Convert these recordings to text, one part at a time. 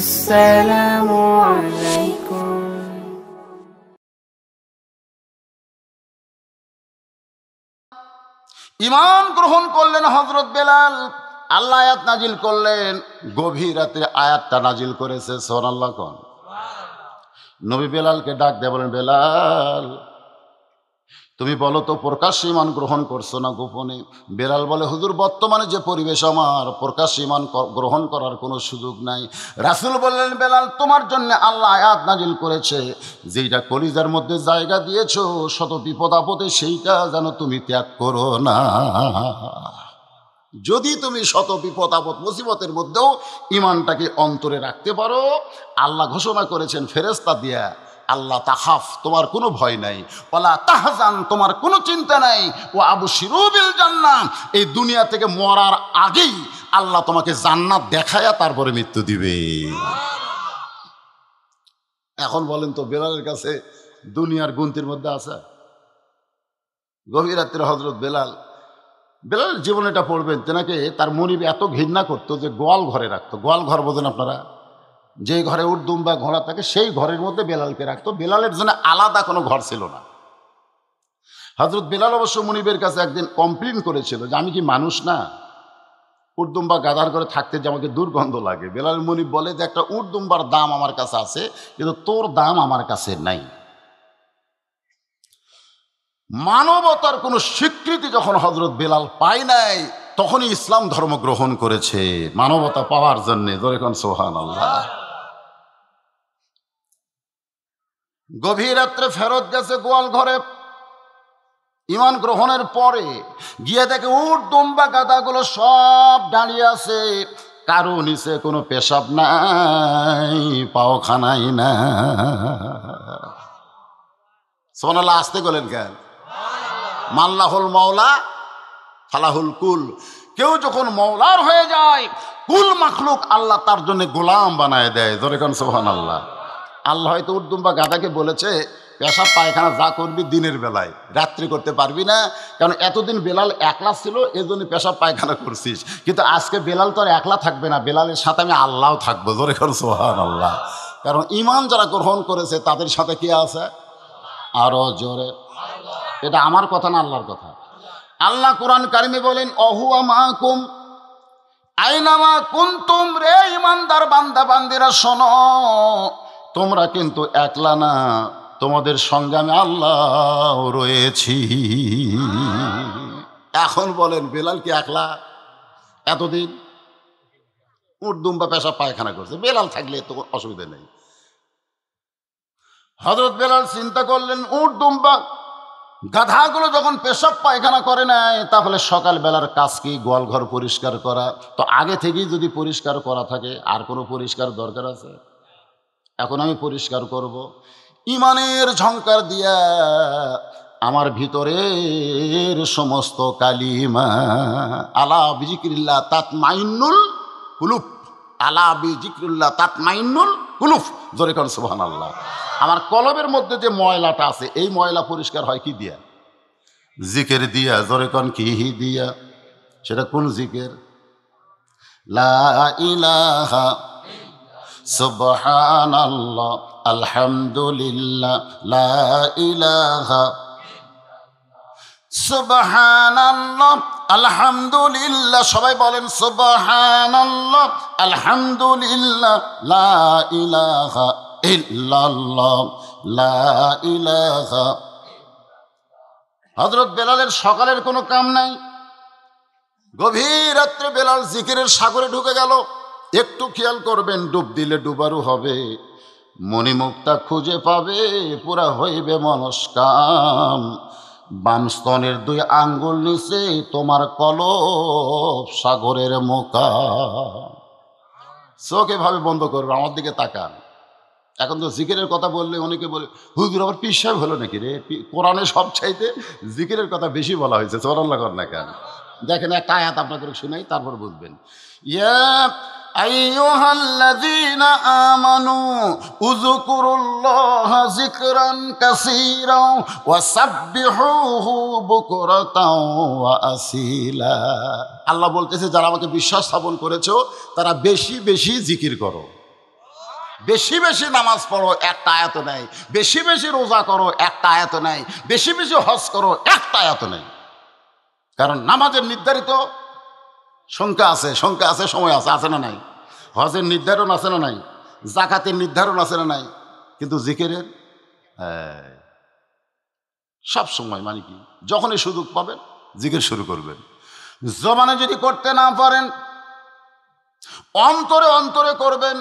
السلام عليكم ইমান গ্রহণ করলেন হজরত বেলাল আল্লাহ আয়াত নাজিল করলেন গভীর রাতে আয়াতটা নাজিল করেছে সোন আল্লাহ কন নবী বেলালকে ডাক দিয়ে বলেন বেলাল তুমি বলো তো প্রকাশ্য ইমান গ্রহণ করছ না গোপনে? বেলাল বলে, হুজুর, বর্তমানে যে পরিবেশ আমার প্রকাশ্য ইমান গ্রহণ করার কোনো সুযোগ নাই। রাসুল বললেন, বেলাল, তোমার জন্য আল্লাহ আয়াত নাজিল করেছে। যেইটা কলিজার মধ্যে জায়গা দিয়েছ, শত বিপদ আপদে সেইটা যেন তুমি ত্যাগ করো না। যদি তুমি শত বিপদ আপদ মুসিবতের মধ্যেও ইমানটাকে অন্তরে রাখতে পারো, আল্লাহ ঘোষণা করেছেন ফেরেস্তা দিয়া আল্লাহ তাহাফ, তোমার কোনো ভয় নাই। ওলা তাহজান, তোমার কোনো চিন্তা নাই। ও আবু শিরুবিল জান্নাম এই দুনিয়া থেকে মরার আগেই আল্লাহ তোমাকে জান্নাত দেখায়া তারপরে মৃত্যু দিবে। এখন বলেন তো, বেলালের কাছে দুনিয়ার গুনতির মধ্যে আছে? গভীর রাত্রে হজরত বেলাল বেলাল জীবনে এটা পড়বেন, তেনাকে তার মনিব এত ঘৃণা করতো যে গোয়াল ঘরে রাখতো। গোয়াল ঘর বোঝেন আপনারা? যে ঘরে উর্দুম বা ঘোড়া থাকে, সেই ঘরের মধ্যে বেলালকে রাখতো। বেলালের জন্য আলাদা কোনো ঘর ছিল না। হজরত বেলাল অবশ্য মনিবের কাছে একদিন কমপ্লেন করেছিল যে, আমি কি মানুষ না? উর্দুম্বা গাদার করে থাকতে যে আমাকে দুর্গন্ধ লাগে। বেলাল মনিব বলে, যে একটা উর্দুম্বার দাম আমার কাছে আছে, কিন্তু তোর দাম আমার কাছে নাই। মানবতার কোনো স্বীকৃতি যখন হজরত বেলাল পায় নাই, তখনই ইসলাম ধর্ম গ্রহণ করেছে মানবতা পাওয়ার জন্য। এখন সোহান আল্লাহ গভীর রাত্রে ফেরত গেছে গোয়াল ঘরে। ইমান গ্রহণের পরে গিয়ে দেখে উট, দুম্বা, গাদাগুলো সব দাঁড়িয়ে আছে। কারও নিচে কোনো পেশাব নাই, পাওখানাই না সোনাল্লাহ আসতে গেলেন কেন? মাল্লাহুল মাওলা ফালাহুল কুল। কেউ যখন মৌলার হয়ে যায়, কুল মাখলুক আল্লাহ তার জন্য গোলাম বানায় দেয়। ধরে কোন সোহান আল্লাহ আল্লাহ হয়তো উর্দুম বা গাদাকে বলেছে, পেশাব পায়খানা যা করবি দিনের বেলায়, রাত্রি করতে পারবি না। কারণ এতদিন বেলাল একলা ছিল, এজন্য পেশাব পায়খানা করছিস। কিন্তু আজকে বেলাল তো আর একলা থাকবে না, বেলালের সাথে আমি আল্লাহ থাকব ধরে কোন সোহান আল্লাহ কারণ ইমান যারা গ্রহণ করেছে, তাদের সাথে কি আছে? আরও জোরে। এটা আমার কথা না আল্লাহর কথা। আল্লাহ কোরআন কারিমে বলেন, অহুয়া মাহকুম আইনামা কুন্তুম রে ইমানদার বান্দা বান্দিরা শোনো তোমরা কিন্তু একলা না, তোমাদের সঙ্গে আমি আল্লাহ রয়েছি। এখন বলেন, বেলাল কি একলা? এতদিন? উর্দুম বা পেশা পায়খানা করছে, বেলাল থাকলে তো অসুবিধা নেই। হজরত বেলাল চিন্তা করলেন, উট দুম্বা গাধাগুলো যখন পেশাব পায়খানা করে নেয়, তাহলে সকালবেলার কাজ কি? গোয়ালঘর পরিষ্কার করা। তো আগে থেকেই যদি পরিষ্কার করা থাকে, আর কোনো পরিষ্কার দরকার আছে? এখন আমি পরিষ্কার করব। ইমানের ঝঙ্কার দিয়া আমার ভিতরের সমস্ত কালিমা, আলা বিজিকিল্লা তাত মাইনুল কুলুপ আলা বিজিকিল্লা তাত মাইনুল কুলুফ। জোরে কর সুবহান আল্লাহ আমার কলবের মধ্যে যে ময়লাটা আছে, এই ময়লা পরিষ্কার হয় কি দিয়া? জিকের দিয়া, জোরে কন, কি দিয়া? সেটা কোন জিকের? লা ইলাহা সুবহানাল্লাহ, আলহামদুলিল্লাহ, লা ইলাহা। সুবহানাল্লাহ, আলহামদুলিল্লাহ, সবাই বলেন সুবহানাল্লাহ, আলহামদুলিল্লাহ, লা ইলাহা ইল্লাল্লাহ, লা ইলাহা। হযরত বেলালের সকালের কোনো কাম নাই? গভীর রাত্রে বেলাল জিকিরের সাগরে ঢুকে গেল। একটু খেয়াল করবেন, ডুব দিলে ডুবারু হবে। মণিমুক্তা খুঁজে পাবে, পুরা হইবে মনস্কাম বাম স্তনের দুই আঙ্গুল নিচে তোমার কলব সাগরের মোকা। চোখ এভাবে বন্ধ করবে, আমার দিকে তাকান। এখন তো জিকিরের কথা বললে অনেকে বলে, হুজুর, আবার সাহেব হলো নাকি রে? কোরআনে সব চাইতে জিকিরের কথা বেশি বলা হয়েছে চরল্লা কর না কেন? দেখেন, একটা আয়াত আপনাদের শুনাই, তারপর বুঝবেন ইয়া أيها الذين آمنوا اذكروا الله ذكرا كثيرا وسبحوه بكرة وأصيلا আল্লাহ বলতেছে যারা আমাকে বিশ্বাস স্থাপন করেছো তারা বেশি বেশি জিকির করো বেশি বেশি নামাজ পড়ো একটা আয়াত নেই বেশি বেশি রোজা করো একটা আয়াত নেই বেশি বেশি হজ করো একটা আয়াত নেই কারণ নামাজের নির্ধারিত সংখ্যা আছে, শঙ্কা আছে, সময় আছে আছে না নাই? হজের নির্ধারণ আছে না নাই? জাকাতের নির্ধারণ আছে না নাই? কিন্তু জিকিরের? সব সময় মানে কি? যখনই সুযোগ পাবেন, জিকের শুরু করবেন। জবানে যদি করতে না পারেন, অন্তরে অন্তরে করবেন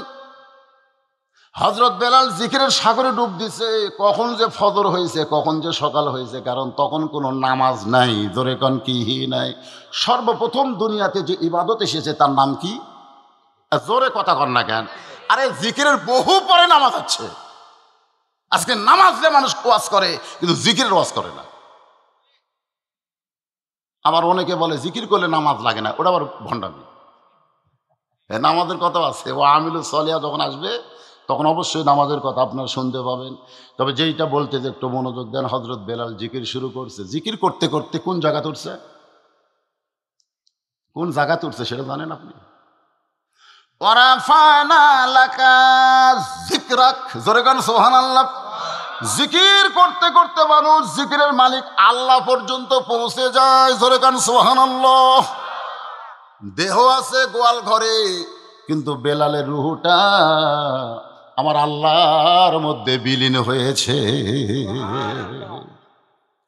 হজরত বেলাল জিকিরের সাগরে ডুব দিছে, কখন যে ফজর হয়েছে, কখন যে সকাল হয়েছে, কারণ তখন কোনো নামাজ নাই, জোরে কন কি হি নাই। সর্বপ্রথম দুনিয়াতে যে ইবাদত এসেছে, তার নাম কি? জোরে কথা কর না কেন। আরে জিকিরের বহু পরে নামাজ আছে। আজকে নামাজ দিয়ে মানুষ ওয়াজ করে, কিন্তু জিকিরের ওয়াজ করে না। আবার অনেকে বলে, জিকির করলে নামাজ লাগে না, ওটা আবার ভণ্ডামি। নামাজের কথা আছে, ও আমিলু সলিয়া যখন আসবে তখন অবশ্যই নামাজের কথা আপনারা শুনতে পাবেন। তবে যেইটা বলতে যে একটু মনোযোগ দেন হজরত বেলাল জিকির শুরু করছে। জিকির করতে করতে কোন জায়গা তুলছে কোন জায়গা তুলছে সেটা জানেন আপনি? জিকির করতে করতে মানুষ জিকিরের মালিক আল্লাহ পর্যন্ত পৌঁছে যায়। জোরে গান সোহান আল্লাহ দেহ আছে গোয়াল ঘরে, কিন্তু বেলালের রুহুটা আমার আল্লাহর মধ্যে বিলীন হয়েছে।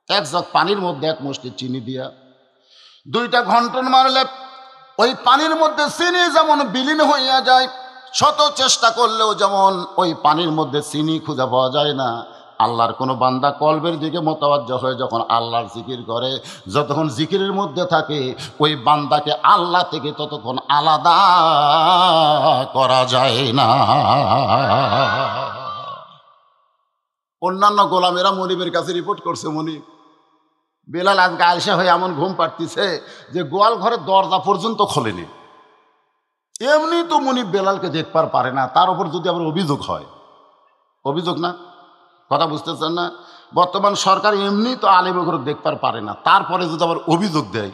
এক জগ পানির মধ্যে এক মুষ্টি চিনি দিয়া, দুইটা ঘন্টন মারলে ওই পানির মধ্যে চিনি যেমন বিলীন হইয়া যায়, শত চেষ্টা করলেও যেমন ওই পানির মধ্যে চিনি খুঁজে পাওয়া যায় না। আল্লাহর কোনো বান্দা কলবের দিকে মোতাবাজ্য হয়ে যখন আল্লাহর জিকির করে, যতক্ষণ জিকিরের মধ্যে থাকে, ওই বান্দাকে আল্লাহ থেকে ততক্ষণ আলাদা করা যায় না। অন্যান্য গোলামেরা মনিবের কাছে রিপোর্ট করছে মনিব, বেলাল আজকে আলসা হয়ে এমন ঘুম পাড়তিছে যে গোয়াল ঘরের দরজা পর্যন্ত খোলেনি। এমনি তো মনিব বেলালকে দেখবার পারে না, তার উপর যদি আবার অভিযোগ হয়। অভিযোগ না? কথা বুঝতেছেন না? বর্তমান সরকার এমনি তো আলিম ঘর দেখবার পারে না। তারপরে যদি আবার অভিযোগ দেয়,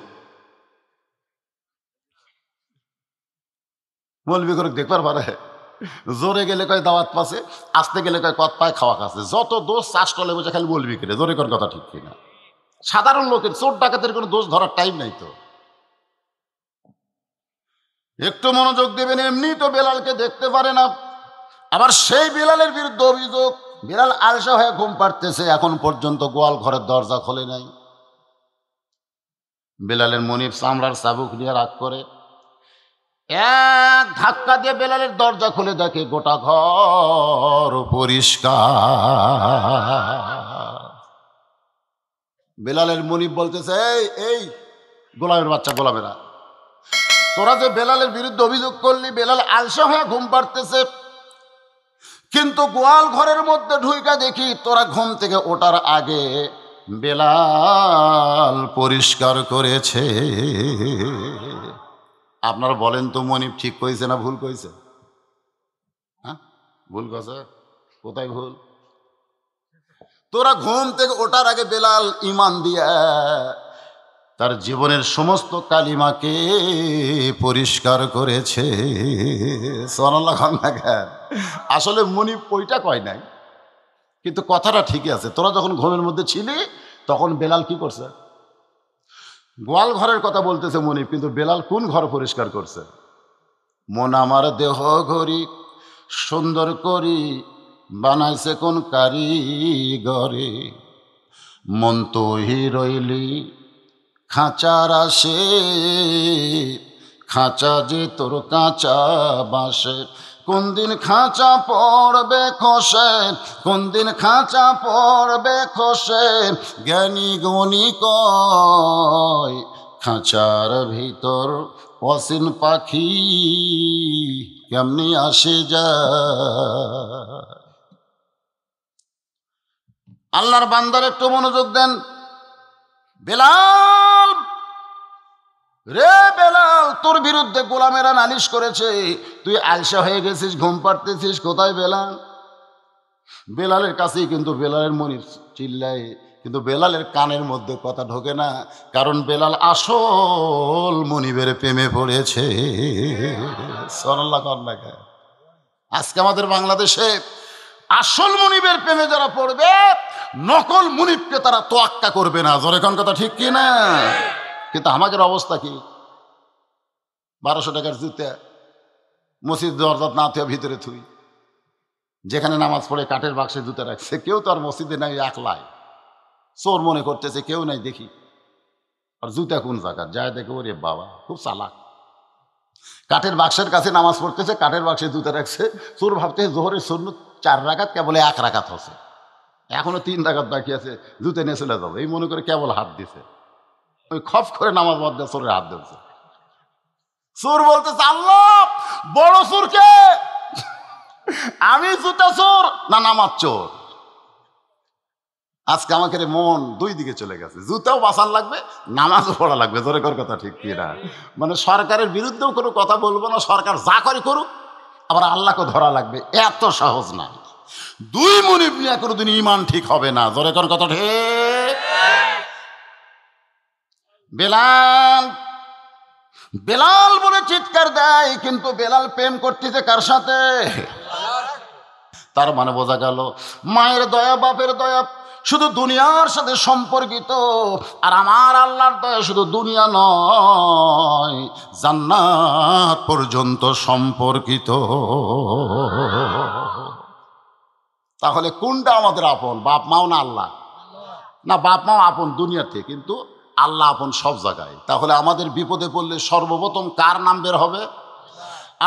মলবি করে দেখবার পারে। জোরে গেলে কয় দাওয়াত পাশে আসতে গেলে কয় কত পায় খাওয়া কাছে যত দোষ চাষ টলে বসে খালি বলবি করে জোরে কর কথা ঠিক কিনা? সাধারণ লোকের, চোর ডাকাতের কোনো দোষ ধরার টাইম নাই তো। একটু মনোযোগ দেবেন, এমনি তো বেলালকে দেখতে পারে না। আবার সেই বেলালের বিরুদ্ধে অভিযোগ বেলাল আলসা হয়ে ঘুম পাড়তেছে, এখন পর্যন্ত গোয়াল ঘরের দরজা খোলে নাই। বেলালের মনির চামড়ার চাবুক নিয়ে রাগ করে, এক ধাক্কা দিয়ে বেলালের দরজা খুলে দেখে গোটা ঘর পরিষ্কার। বেলালের মনিব বলতেছে, এই এই, গোলামের বাচ্চা গোলামেরা, তোরা যে বেলালের বিরুদ্ধে অভিযোগ করলি বেলাল আলসা হয়ে ঘুম পাড়তেছে কিন্তু গোয়াল ঘরের মধ্যে ঢুইকা দেখি তোরা ঘুম থেকে ওঠার আগে বেলাল পরিষ্কার করেছে। আপনারা বলেন তো মনিব ঠিক কইছে না ভুল কইছে হ্যাঁ? ভুল কছে কোথায় ভুল? তোরা ঘুম থেকে ওঠার আগে বেলাল ইমান দিয়া তার জীবনের সমস্ত কালিমাকে পরিষ্কার করেছে। না খান। আসলে মনি ওইটা কয় নাই? কিন্তু কথাটা ঠিকই আছে। তোরা যখন ঘুমের মধ্যে ছিলি, তখন বেলাল কি করছে? গোয়াল ঘরের কথা বলতেছে মনিব কিন্তু বেলাল কোন ঘর পরিষ্কার করছে? মন আমার দেহ ঘড়ি, সুন্দর করি, বানাইছে কোন কারিগরে। মন তো রইলি, খাঁচার আসে, খাঁচা যে তোর কাঁচা বাসে। কোন দিন খাঁচা পড়বে খসে, কোন দিন খাঁচা পড়বে খসে, জ্ঞানী গণি কয়, খাঁচার ভিতর অসীন পাখি কেমনি আসে যা আল্লাহর বান্দার একটু মনোযোগ দেন। বেলাল রে বেলাল, তোর বিরুদ্ধে গোলামেরা নালিশ করেছে। তুই আলসা হয়ে গেছিস, ঘুম পাড়তেছিস, কোথায় বেলাল? বেলালের কাছেই কিন্তু বেলালের মনির চিল্লায়, কিন্তু বেলালের কানের মধ্যে কথা ঢোকে না, কারণ বেলাল আসল মনিবের প্রেমে পড়েছে। আজকে আমাদের বাংলাদেশে আসল মনিবের প্রেমে যারা পড়বে, নকল মুনিবকে তারা তোয়াক্কা করবে না। জোরে কোন কথা ঠিক কি না কিন্তু আমাদের অবস্থা কি? বারোশো টাকার জুতে, মসজিদ দরজাত না থুয়ে ভিতরে থুই। যেখানে নামাজ পড়ে কাঠের বাক্সে জুতে রাখছে, কেউ তো আর মসজিদে নাই, একলাই। চোর মনে করতেছে, কেউ নাই, দেখি। আর জুতা কোন জায়গা? যায় দেখে, ওরে বাবা, খুব চালাক। কাঠের বাক্সের কাছে নামাজ পড়তেছে, কাঠের বাক্সে জুতে রাখছে। চোর ভাবতে, জোহরের শূন্য চার রাখাত কেবল এক রাখাত হচ্ছে। এখনও তিন রাখাত বাকি আছে, জুতে নিয়ে যাব। এই মনে করে কেবল হাত দিছে। ওই খপ করে নামাজ বাদ দিয়ে চোরের হাত দিচ্ছে চোর বলতেছে, আল্লাহ, বড় চোর কে? আমি জুতা চোর, না নামাজ চোর। আজকে আমাকে মন দুই দিকে চলে গেছে। জুতাও বাঁচান লাগবে, নামাজও পড়া লাগবে, জোরে কর কথা ঠিক কি না মানে সরকারের বিরুদ্ধেও কোনো কথা বলব না, সরকার যা করে করুক, আবার আল্লাহকে ধরা লাগবে, এত সহজ না। দুই মনিব নিয়ে কোনোদিন ইমান ঠিক হবে না, জোরে কর কথা ঠিক বেলাল বেলাল বলে চিৎকার দেয়, কিন্তু বেলাল প্রেম করতেছে কার সাথে? তার মানে বোঝা গেল, মায়ের দয়া, বাপের দয়া শুধু দুনিয়ার সাথে সম্পর্কিত, আর আমার আল্লাহর দয়া শুধু দুনিয়া নয়, জান্নাত পর্যন্ত সম্পর্কিত। তাহলে কোনটা আমাদের আপন, বাপ মাও না আল্লাহ? না, বাপ মাও আপন দুনিয়াতে, কিন্তু আল্লাহ আপন সব জায়গায়। তাহলে আমাদের বিপদে পড়লে সর্বপ্রথম কার নাম বের হবে?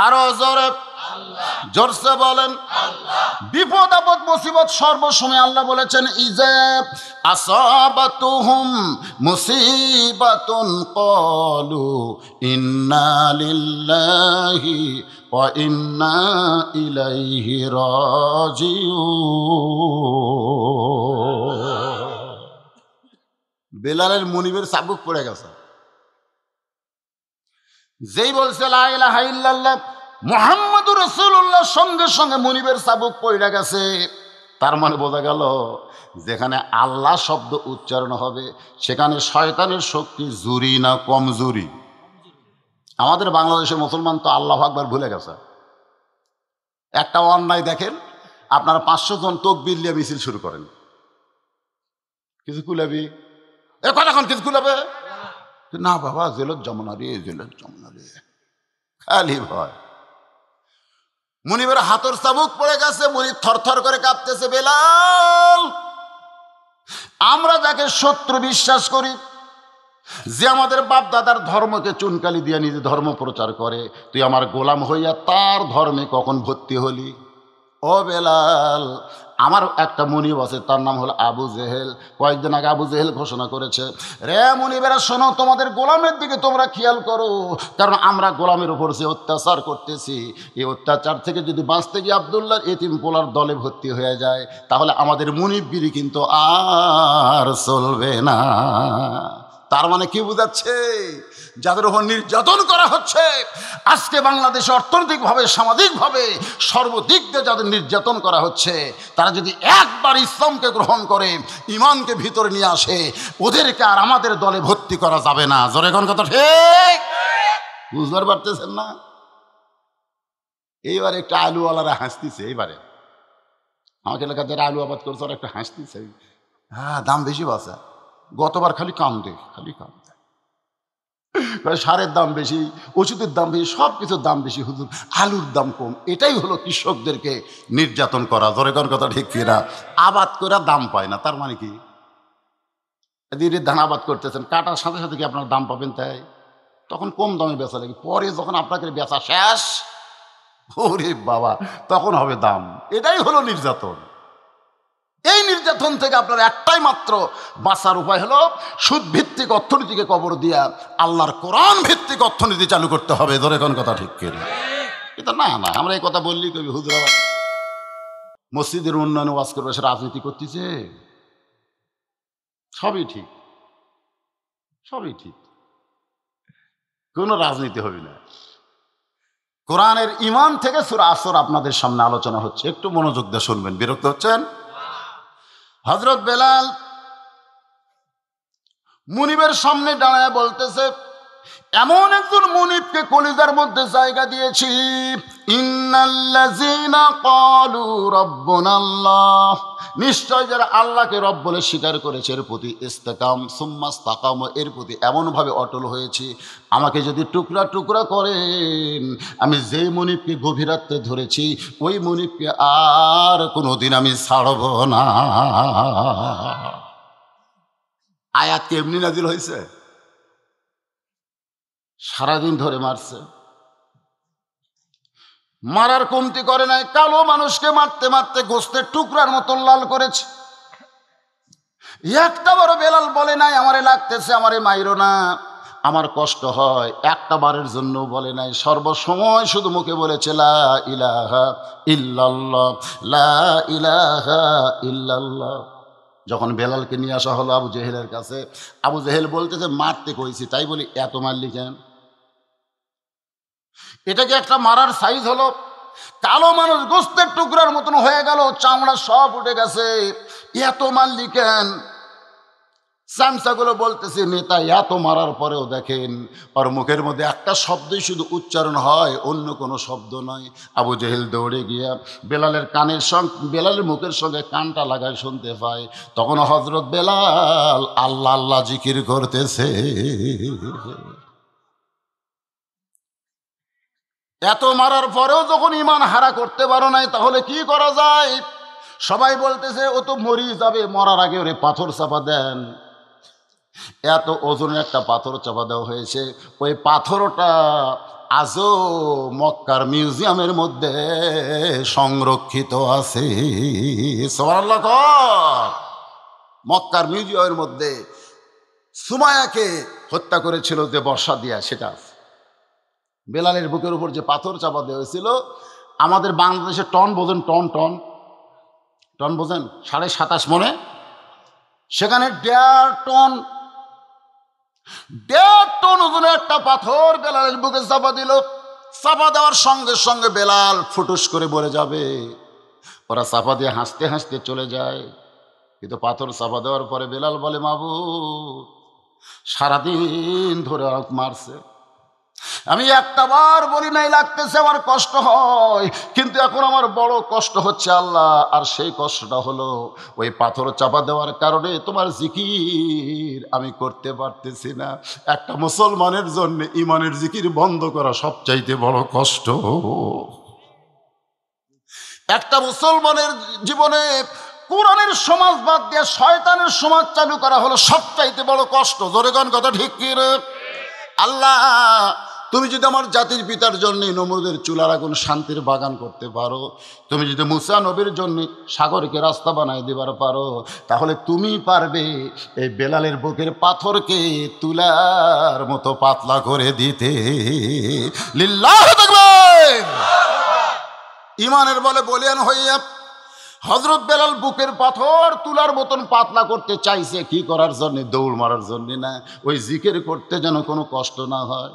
আরও জোরে। জোরসে বলেন, বিপদ, আপদ, মুসিবত সর্বসময় আল্লাহ বলেছেন, ইজে আসাবাতুহুম মুসিবাতুন কলু ইন্না লিল্লাহি ওয়া ইন্না ইলাইহি রাজিউন। বেলালের মনিবের চাবুক পড়ে গেছে। যেই বলছে মুহাম্মাদুর রাসূলুল্লাহ সঙ্গে সঙ্গে মনিবের সাবুক পড়ে গেছে। তার মানে বোঝা গেল, যেখানে আল্লাহ শব্দ উচ্চারণ হবে, সেখানে শয়তানের শক্তি জুরি না কমজুরি। আমাদের বাংলাদেশের মুসলমান তো আল্লাহ আকবার ভুলে গেছে। একটা অন্যায় দেখেন, আপনারা পাঁচশো জন তকবির নিয়ে মিছিল শুরু করেন। কিছু কুলাবি এ কতক্ষণ কিছু কুলাবে না। বাবা, জেলত যমুনা রে, জেলত যমুনা রে। খালি ভয়। মুনিবের হাতর চাবুক পড়ে গেছে মুনি থরথর করে কাঁপতেছে, বেলাল! আমরা যাকে শত্রু বিশ্বাস করি, যে আমাদের বাপ দাদার ধর্মকে চুনকালি দিয়ে নিজে ধর্ম প্রচার করে, তুই আমার গোলাম হইয়া তার ধর্মে কখন ভর্তি হলি? ও বেলাল আমার একটা মনিব আছে, তার নাম হলো আবু জেহেল। কয়েকদিন আগে আবু জেহেল ঘোষণা করেছে, রে মনিবেরা, শোনো, তোমাদের গোলামের দিকে তোমরা খেয়াল করো। কারণ আমরা গোলামের উপর যে অত্যাচার করতেছি, এই অত্যাচার থেকে যদি বাঁচতে গিয়ে আবদুল্লাহ এতিম পোলার দলে ভর্তি হয়ে যায়, তাহলে আমাদের মনিবগিরি কিন্তু আর চলবে না। তার মানে কি বুঝাচ্ছে? যাদের উপর নির্যাতন করা হচ্ছে, আজকে বাংলাদেশে অর্থনৈতিকভাবে, সামাজিকভাবে সর্বদিক দিয়ে যাদের নির্যাতন করা হচ্ছে, তারা যদি একবার ইসলামকে গ্রহণ করে, ইমানকে ভিতরে নিয়ে আসে, ওদেরকে আর আমাদের দলে ভর্তি করা যাবে না। জোরে কোন কথা ঠিক? বুঝবার পারতেছেন না? এইবার একটা আলুওয়ালারা হাসতিছে, এইবারে। আমাকে এলাকা যারা আলু আবাদ করছে, ওরা একটা হাসতিছে। হ্যাঁ দাম বেশি বাসা গতবার খালি কান্দে খালি কান্দে। সারের দাম বেশি, ওষুধের দাম বেশি সব কিছুর দাম বেশি, হুজুর, আলুর দাম কম। এটাই হলো কৃষকদেরকে নির্যাতন করা। জোরে কোন কথা ঠিক কিনা? আবাদ করে দাম পায় না, তার মানে কি? ধীরে ধান আবাদ করতেছেন, কাটার সাথে সাথে কি আপনার দাম পাবেন তাই? তখন কম দামে বেচা লাগে। পরে যখন আপনাকে বেচা শেষ, ওরে বাবা, তখন হবে দাম। এটাই হলো নির্যাতন। এই নির্যাতন থেকে আপনার একটাই মাত্র বাঁচার উপায় হলো সুদ ভিত্তিক অর্থনীতিকে কবর দিয়া আল্লাহর কোরআন ভিত্তিক অর্থনীতি চালু করতে হবে। ধরে কোন কথা ঠিক কিনা? কিন্তু না না, আমরা এই কথা বললি কবি হুজরাবাদ মসজিদের উন্নয়নে ওয়াজ করবে সে রাজনীতি করতেছে। সবই ঠিক। সবই ঠিক। কোনো রাজনীতি হবে না। কোরআনের ইমান থেকে সুরা আসর আপনাদের সামনে আলোচনা হচ্ছে। একটু মনোযোগ দিয়ে শুনবেন। বিরক্ত হচ্ছেন? হজরত বেলাল মুনিবের সামনে দাঁড়ায় বলতেছে এমন একজন মনিবকে কলিজার মধ্যে জায়গা দিয়েছি। নিশ্চয় যারা আল্লাহকে রব বলে স্বীকার করেছে, এর প্রতি ইস্তেকাম সুম্মাস তাকাম এর প্রতি এমনভাবে অটল হয়েছি। আমাকে যদি টুকরা টুকরা করেন, আমি যে মনিবকে গভীরাত্মে ধরেছি, ওই মনিবকে আর কোনোদিন আমি ছাড়ব না। আয়াত এমনি নাজিল হয়েছে? সারাদিন ধরে মারছে। মারার কমতি করে নাই, কালো মানুষকে মারতে মারতে গোস্তের টুকরার মতন লাল করেছে। একটা বড় বেলাল বলে নাই, আমারে লাগতেছে, আমারে মাইরো না। আমার কষ্ট হয়, একটা বারের জন্য বলে নাই। সর্বসময় শুধু মুখে বলেছে, লা ইলাহা ইল্লাল্লাহ, লা যখন বেলালকে নিয়ে আসা হলো আবু জেহেলের কাছে, আবু জেহেল বলতেছে, মারতে কইছি। তাই বলি, এত মারলি কেন? এটা কি একটা মারার সাইজ হলো, কালো মানুষ গোস্তের টুকরার মতন হয়ে গেল, চামড়া সব উঠে গেছে। এত মারলি কেন স্যামসাগুলো বলতেছে, নেতা, এত মারার পরেও দেখেন ওর মুখের মধ্যে একটা শব্দই শুধু উচ্চারণ হয়, অন্য কোনো শব্দ নয়। আবু জেহেল দৌড়ে গিয়া বেলালের কানের সঙ্গে বেলালের মুখের সঙ্গে কানটা লাগায় শুনতে পায়। তখন হজরত বেলাল আল্লাহ আল্লাহ জিকির করতেছে। এত মারার পরেও যখন ইমান হারা করতে পারো নাই, তাহলে কি করা যায়? সবাই বলতেছে, ও তো মরি যাবে, মরার আগে ওরে পাথর চাপা দেন। এত ওজনের একটা পাথর চাপা দেওয়া হয়েছে। ওই পাথরটা আজও মক্কার মিউজিয়ামের মধ্যে সংরক্ষিত আছে। সোমানাল্লাহ কর। মক্কার মিউজিয়ামের মধ্যে সুমায়াকে হত্যা করেছিল যে বর্ষা দিয়া, সেটা বেলালের বুকের উপর যে পাথর চাপা দেওয়া হয়েছিল, আমাদের বাংলাদেশে টন বোঝেন, টন টন। টন বোঝেন? সাড়ে সাতাশ মনে। সেখানে দেড় টন দেড় টন ওজনের একটা পাথর বেলালের বুকে চাপা দিল। চাপা দেওয়ার সঙ্গে সঙ্গে বেলাল ফুটুস করে বলে যাবে। ওরা চাপা দিয়ে হাসতে হাসতে চলে যায়। কিন্তু পাথর চাপা দেওয়ার পরে বেলাল বলে মাবু সারাদিন ধরে মারছে। আমি একটা বার বলি নাই, লাগতেছে আমার কষ্ট হয়। কিন্তু এখন আমার বড় কষ্ট হচ্ছে আল্লাহ, আর সেই কষ্টটা হলো ওই পাথর চাপা দেওয়ার কারণে তোমার জিকির আমি করতে পারতেছি না। একটা মুসলমানের জন্য ইমানের জিকির বন্ধ করা সবচাইতে বড় কষ্ট। একটা মুসলমানের জীবনে কোরআনের সমাজ বাদ দিয়ে শয়তানের সমাজ চালু করা হলো সবচাইতে বড় কষ্ট। জোরেগণ কথা ঠিক কি আল্লাহ তুমি যদি আমার জাতির পিতার জন্য নমরুদের চুলার আগুন শান্তির বাগান করতে পারো, তুমি যদি মুসা নবীর জন্য সাগরকে রাস্তা বানায় দিবার পারো, তাহলে তুমি পারবে এই বেলালের বুকের পাথরকে তুলার মতো পাতলা করে দিতে। লিল্লাহ! ইমানের বলে বলিয়ান হইয়া হজরত বেলাল বুকের পাথর তুলার মতন পাতলা করতে চাইছে, কি করার জন্য? দৌড় মারার জন্য না? ওই জিকের করতে যেন কোনো কষ্ট না হয়।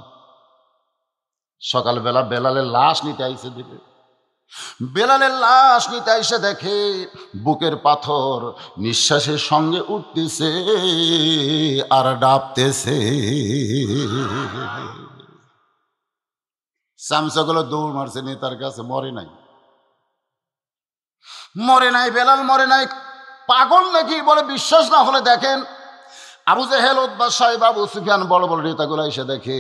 সকালবেলা বেলালের লাশ নিতে আইসে দিবে বেলালের লাশ নিতে আইসে দেখে বুকের পাথর নিঃশ্বাসের সঙ্গে উঠতেছে আর ডাবতেছে। স্যামসাগুলো দৌড় মারছে, নেতার কাছে মরে নাই। মরে নাই, বেলাল মরে নাই, পাগল নাকি বলে বিশ্বাস না হলে দেখেন আবু জেহেল উদ্বাস সাহেব, আবু সুফিয়ান বড় বড় নেতাগুলো এসে দেখে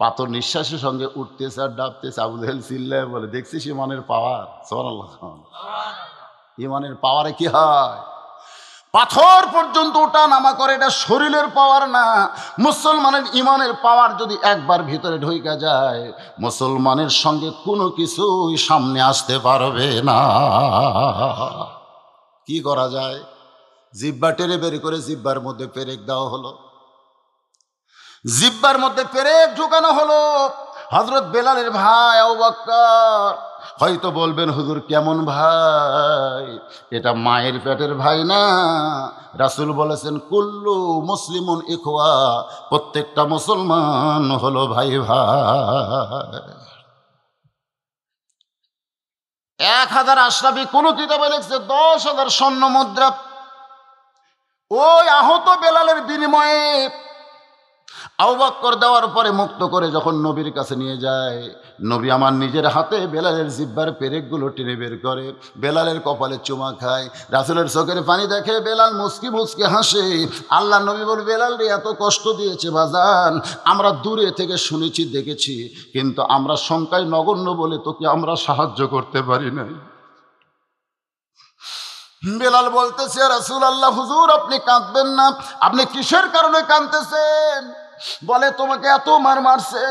পাথর নিঃশ্বাসের সঙ্গে উঠতেছে আর ডাবতেছে আবু জেহেল চিল্লে বলে, দেখছিস ইমানের পাওয়ার? সোহানাল্লাহ ইমানের পাওয়ারে কি হয়? পাথর পর্যন্ত ওটা নামা করে, এটা শরীরের পাওয়ার না। মুসলমানের ইমানের পাওয়ার যদি একবার ভিতরে ঢুইকা যায়, মুসলমানের সঙ্গে কোনো কিছুই সামনে আসতে পারবে না। কি করা যায়? জিব্বা টেনে বের করে জিব্বার মধ্যে পেরেক দেওয়া হলো। জিব্বার মধ্যে পেরেক ঢুকানো হলো। হজরত বেলালের ভাই আবাক্কর হয়তো বলবেন, হুজুর, কেমন ভাই? এটা মায়ের পেটের ভাই না? রাসুল বলেছেন, কুল্লু মুসলিমুন ইখওয়া, প্রত্যেকটা মুসলমান হলো ভাই ভাই। এক হাজার আশরাফি কোন কিতাবে লিখছে, দশ হাজার স্বর্ণ মুদ্রা ওই আহত বেলালের বিনিময়ে আউবাক্কর দেওয়ার পরে মুক্ত করে যখন নবীর কাছে নিয়ে যায়, নবী আমার নিজের হাতে বেলালের জিব্বার পেরেকগুলো টেনে বের করে, বেলালের কপালে চুমা খায়, রাসুলের চোখের পানি দেখে বেলাল মুসকি মুসকি হাসে। আল্লাহ নবী বল বেলাল রে, এত কষ্ট দিয়েছে বাজান, আমরা দূরে থেকে শুনেছি, দেখেছি, কিন্তু আমরা শঙ্কায় নগণ্য বলে তোকে আমরা সাহায্য করতে পারি নাই। বেলাল বলতেছে রাসুল আল্লাহ হুজুর আপনি কাঁদবেন না। আপনি কিসের কারণে কাঁদতেছেন? বলে, তোমাকে এত মার মারছে।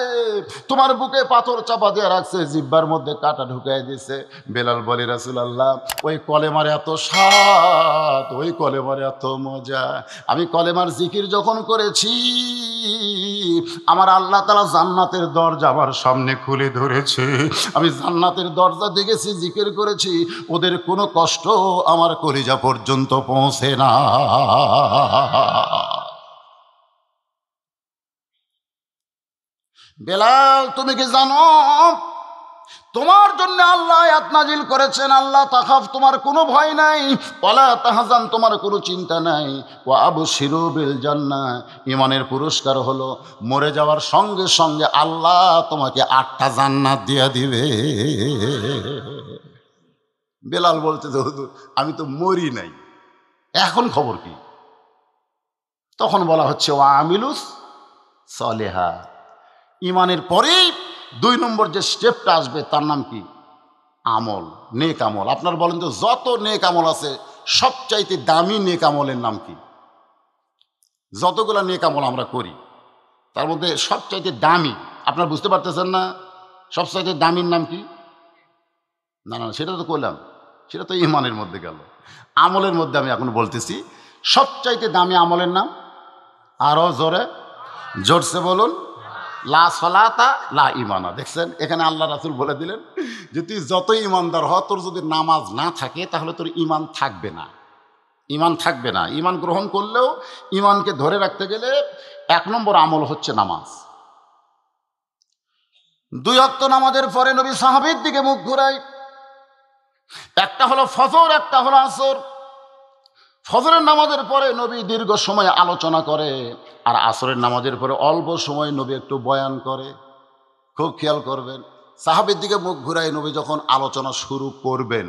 তোমার বুকে পাথর চাপা দিয়ে রাখছে, জিব্বার মধ্যে কাটা ঢুকাই দিছে। বেলাল বলে রাসুল আল্লাহ ওই কলেমার এত স্বাদ, ওই কলেমার এত মজা। আমি কলেমার জিকির যখন করেছি, আমার আল্লাহ তালা জান্নাতের দরজা আমার সামনে খুলে ধরেছে। আমি জান্নাতের দরজা দেখেছি, জিকির করেছি। ওদের কোনো কষ্ট আমার কলিজা পর্যন্ত পৌঁছে না। বেলাল, তুমি কি জানো? তোমার জন্য আল্লাহ আয়াত নাজিল করেছেন, আল্লাহ তাকাফ তোমার কোনো ভয় নাই ওলা তাহাজান তোমার কোনো চিন্তা নাই ও আবু শিরুবিল জান্না ইমানের পুরস্কার হলো, মরে যাওয়ার সঙ্গে সঙ্গে আল্লাহ তোমাকে আটটা জান্নাত দিয়ে দিবে। বেলাল বলতে তো আমি তো মরি নাই। এখন খবর কি? তখন বলা হচ্ছে ও আমিলুস সলেহা। ইমানের পরেই দুই নম্বর যে স্টেপটা আসবে, তার নাম কি? আমল, নেক আমল। আপনার বলেন তো, যত নেক আমল আছে, সবচাইতে দামি নেক আমলের নাম কি? যতগুলো নেক আমল আমরা করি, তার মধ্যে সবচাইতে দামি, আপনার বুঝতে পারতেছেন না? সবচাইতে দামির নাম কি? না না সেটা তো করলাম সেটা তো ইমানের মধ্যে গেল। আমলের মধ্যে আমি এখন বলতেছি, সবচাইতে দামি আমলের নাম আরও জোরে, জোরসে বলুন লা সলাতা, লা ইমানা দেখছেন? এখানে আল্লাহ রাসুল বলে দিলেন যে, তুই যতই ইমানদার হ, তোর যদি নামাজ না থাকে, তাহলে তোর ইমান থাকবে না। ইমান থাকবে না। ইমান গ্রহণ করলেও ইমানকে ধরে রাখতে গেলে এক নম্বর আমল হচ্ছে নামাজ। দুই অক্ত নামাজের পরে নবী সাহাবির দিকে মুখ ঘুরাই একটা হলো ফজর, একটা হলো আসর। ফজরের নামাজের পরে নবী দীর্ঘ সময় আলোচনা করে, আর আসরের নামাজের পরে অল্প সময় নবী একটু বয়ান করে। খুব খেয়াল করবেন, সাহাবের দিকে মুখ ঘুরাই নবী যখন আলোচনা শুরু করবেন।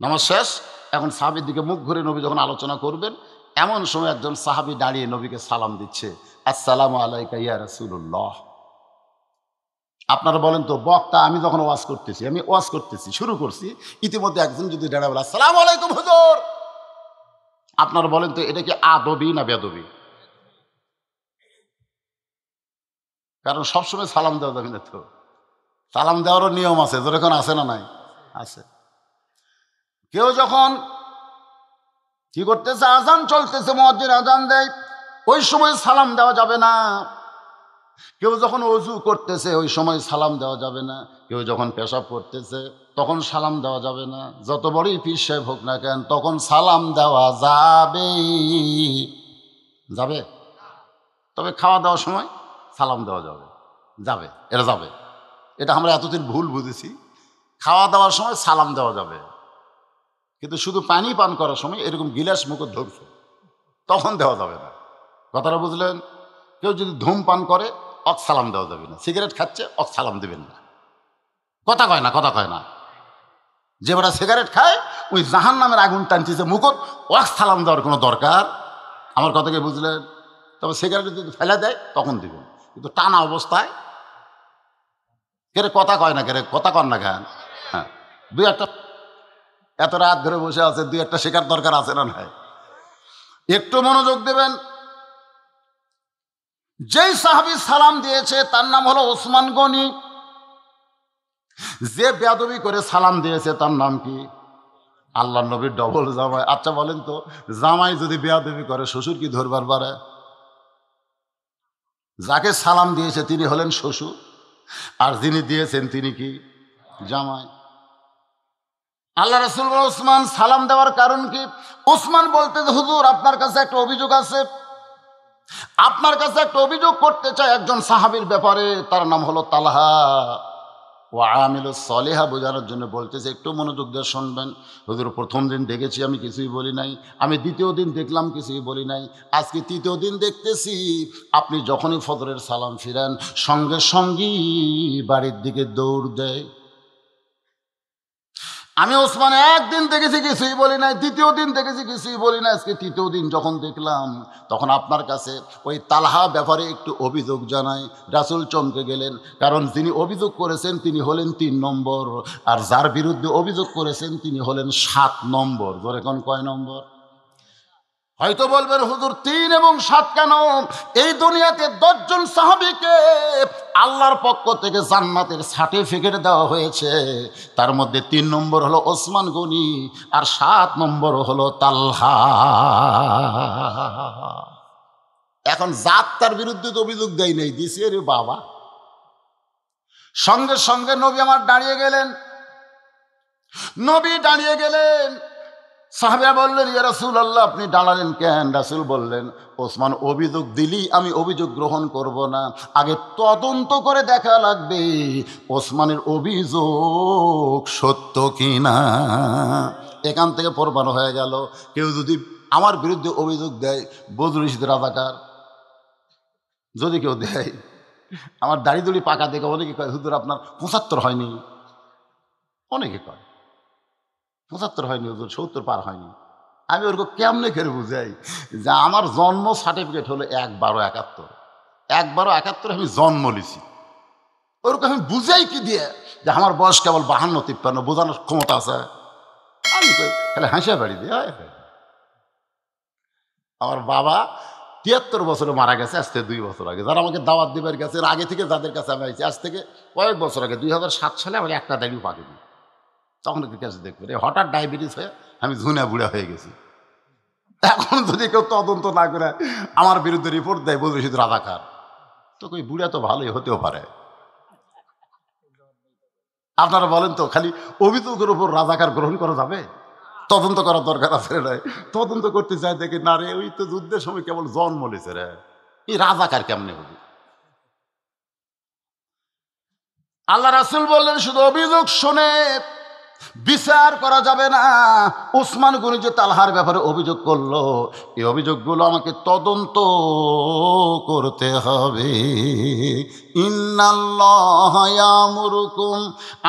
নামাজ শেষ, এখন সাহাবির দিকে মুখ ঘুরে নবী যখন আলোচনা করবেন, এমন সময় একজন সাহাবি দাঁড়িয়ে নবীকে সালাম দিচ্ছে, আসসালামু আলাইকা ইয়া রাসূলুল্লাহ। আপনারা বলেন তো, বক্তা, আমি যখন ওয়াজ করতেছি, আমি ওয়াজ করতেছি, শুরু করছি, ইতিমধ্যে একজন যদি দাঁড়া বলে, আসসালামু আলাইকুম হুজুর। আপনারা বলেন তো, এটা কি আদবি না বেদবি? কারণ সবসময় সালাম দেওয়া যাবে না তো। সালাম দেওয়ারও নিয়ম আছে, যেরকম আছে না নাই? আছে। কেউ যখন কি করতেছে, আজান চলতেছে মসজিদ আজান দেয়, ওই সময় সালাম দেওয়া যাবে না। কেউ যখন অজু করতেছে, ওই সময় সালাম দেওয়া যাবে না। কেউ যখন পেশাব করতেছে তখন সালাম দেওয়া যাবে না। যত বড়ই পীর সাহেব হোক না কেন, তখন সালাম দেওয়া যাবে। যাবে? তবে খাওয়া দাওয়ার সময় সালাম দেওয়া যাবে। যাবে, এটা যাবে। এটা আমরা এতদিন ভুল বুঝেছি। খাওয়া দাওয়ার সময় সালাম দেওয়া যাবে। কিন্তু শুধু পানি পান করার সময় এরকম গিলাস মুখ ধরছে, তখন দেওয়া যাবে না। কথাটা বুঝলেন? কেউ যদি ধূমপান করে, অক সালাম দেওয়া যাবে না। সিগারেট খাচ্ছে, অক সালাম দেবেন না। কথা কয় না, কথা কয় না। যে বেটা সিগারেট খায়, ওই জাহান নামের আগুন টানতেছে মুখত ওয়াক সালাম দেওয়ার কোনো দরকার? আমার কথা কথাকে বুঝলেন? তবে সিগারেট যদি ফেলে দেয়, তখন দিবেন কিন্তু টানা অবস্থায় কেরে কথা কয় না কেরে কথা কর না কেন? হ্যাঁ দুই একটা, এত রাত ধরে বসে আছে, দুই একটা শেখার দরকার আছে না নাই? একটু মনোযোগ দেবেন। যেই সাহাবি সালাম দিয়েছে, তার নাম হলো ওসমান গনি। যে বেয়াদবি করে সালাম দিয়েছে, তার নাম কি? আল্লাহ নবীর ডবল জামাই। আচ্ছা বলেন তো, জামাই যদি বেয়াদবি করে, শ্বশুর কি ধরবার পারে? যাকে সালাম দিয়েছে, তিনি হলেন শ্বশুর। আর যিনি দিয়েছেন, তিনি কি? জামাই। আল্লাহ রসুল ওসমান সালাম দেওয়ার কারণ কি? ওসমান বলতে, হুজুর, আপনার কাছে একটা অভিযোগ আছে। আপনার কাছে একটা অভিযোগ করতে চাই একজন সাহাবির ব্যাপারে। তার নাম হলো তালহা। ও আমিল সলেহা বোঝানোর জন্য বলতেছে, একটু মনোযোগ দিয়ে শুনবেন। হুজুর, প্রথম দিন দেখেছি আমি, কিছুই বলি নাই। আমি দ্বিতীয় দিন দেখলাম, কিছুই বলি নাই। আজকে তৃতীয় দিন দেখতেছি, আপনি যখনই ফদরের সালাম ফিরেন, সঙ্গে সঙ্গেই বাড়ির দিকে দৌড় দেয়। আমি ওসমান একদিন দেখেছি কিছুই বলি নাই, দ্বিতীয় দিন দেখেছি কিছুই বলি না আজকে তৃতীয় দিন যখন দেখলাম, তখন আপনার কাছে ওই তালহা ব্যাপারে একটু অভিযোগ জানাই। রাসুল চমকে গেলেন, কারণ যিনি অভিযোগ করেছেন তিনি হলেন তিন নম্বর, আর যার বিরুদ্ধে অভিযোগ করেছেন তিনি হলেন সাত নম্বর। ধরে কয় নম্বর? হয়তো বলবেন, হুজুর, তিন এবং সাত কেন? এই দুনিয়াতে দশজন সাহাবিকে আল্লাহর পক্ষ থেকে জান্নাতের সার্টিফিকেট দেওয়া হয়েছে। তার মধ্যে তিন নম্বর হলো ওসমান গনি আর সাত নম্বর হলো তালহা। এখন জাত তার বিরুদ্ধে তো অভিযোগ দেয় নেই। দিছে রে বাবা। সঙ্গে সঙ্গে নবী আমার দাঁড়িয়ে গেলেন। নবী দাঁড়িয়ে গেলেন। সাহাবিয়া বললেন, ইয়া রাসুল আল্লাহ আপনি দাঁড়ালেন কেন? রাসুল বললেন, ওসমান, অভিযোগ দিলি আমি অভিযোগ গ্রহণ করব না। আগে তদন্ত করে দেখা লাগবে, ওসমানের অভিযোগ সত্য কি না এখান থেকে প্রমাণ হয়ে গেল, কেউ যদি আমার বিরুদ্ধে অভিযোগ দেয়, বদরুল ইসিদ রাজাকার। যদি কেউ দেয়, আমার দাড়ি দুড়ি পাকা দেখে অনেকে কয়, হুজুর, আপনার পঁচাত্তর হয়নি। অনেকে কয়। পঁচাত্তর হয়নি হুজুর, সত্তর পার হয়নি। আমি ওরকম কেমনে করে বুঝাই যে আমার জন্ম সার্টিফিকেট হলো এক বারো একাত্তর। এক বারো একাত্তর আমি জন্ম লিছি। ওরকম আমি বুঝাই কি দিয়ে যে আমার বয়স কেবল বাহান্ন, তিপ্পান্ন, বোঝানোর ক্ষমতা আছে। আমি তাহলে হাসিয়া বাড়ি দিয়ে আমার বাবা তিয়াত্তর বছরে মারা গেছে, আজ থেকে দুই বছর আগে। যারা আমাকে দাওয়াত দিবার গেছে আগে থেকে যাদের কাছে আমি আইছি, আজ থেকে কয়েক বছর আগে, দুই হাজার সাত সালে আমার একটা দাড়িও পাকিনি তখন কাছে দেখবেন এই হঠাৎ ডায়াবেটিস হয়ে আমি ঝুনা বুড়া হয়ে গেছি। এখন যদি কেউ তদন্ত না করে আমার বিরুদ্ধে রিপোর্ট দেয়, বলবে শুধু রাধাকার তো কই, বুড়া তো ভালোই, হতেও পারে। আপনারা বলেন তো, খালি অভিযোগের উপর রাজাকার গ্রহণ করা যাবে? তদন্ত করার দরকার আছে রে তদন্ত করতে চাই দেখি, না রে, ওই তো যুদ্ধের সময় কেবল জন্ম লিছে রে। এই রাজাকার কেমনে হবে? আল্লাহ রাসুল বললেন, শুধু অভিযোগ শুনে বিচার করা যাবে না। উসমান গনি যে তালহার ব্যাপারে অভিযোগ করল, এই অভিযোগগুলো আমাকে তদন্ত করতে হবে। ইন্নাল্লাহুরুকুম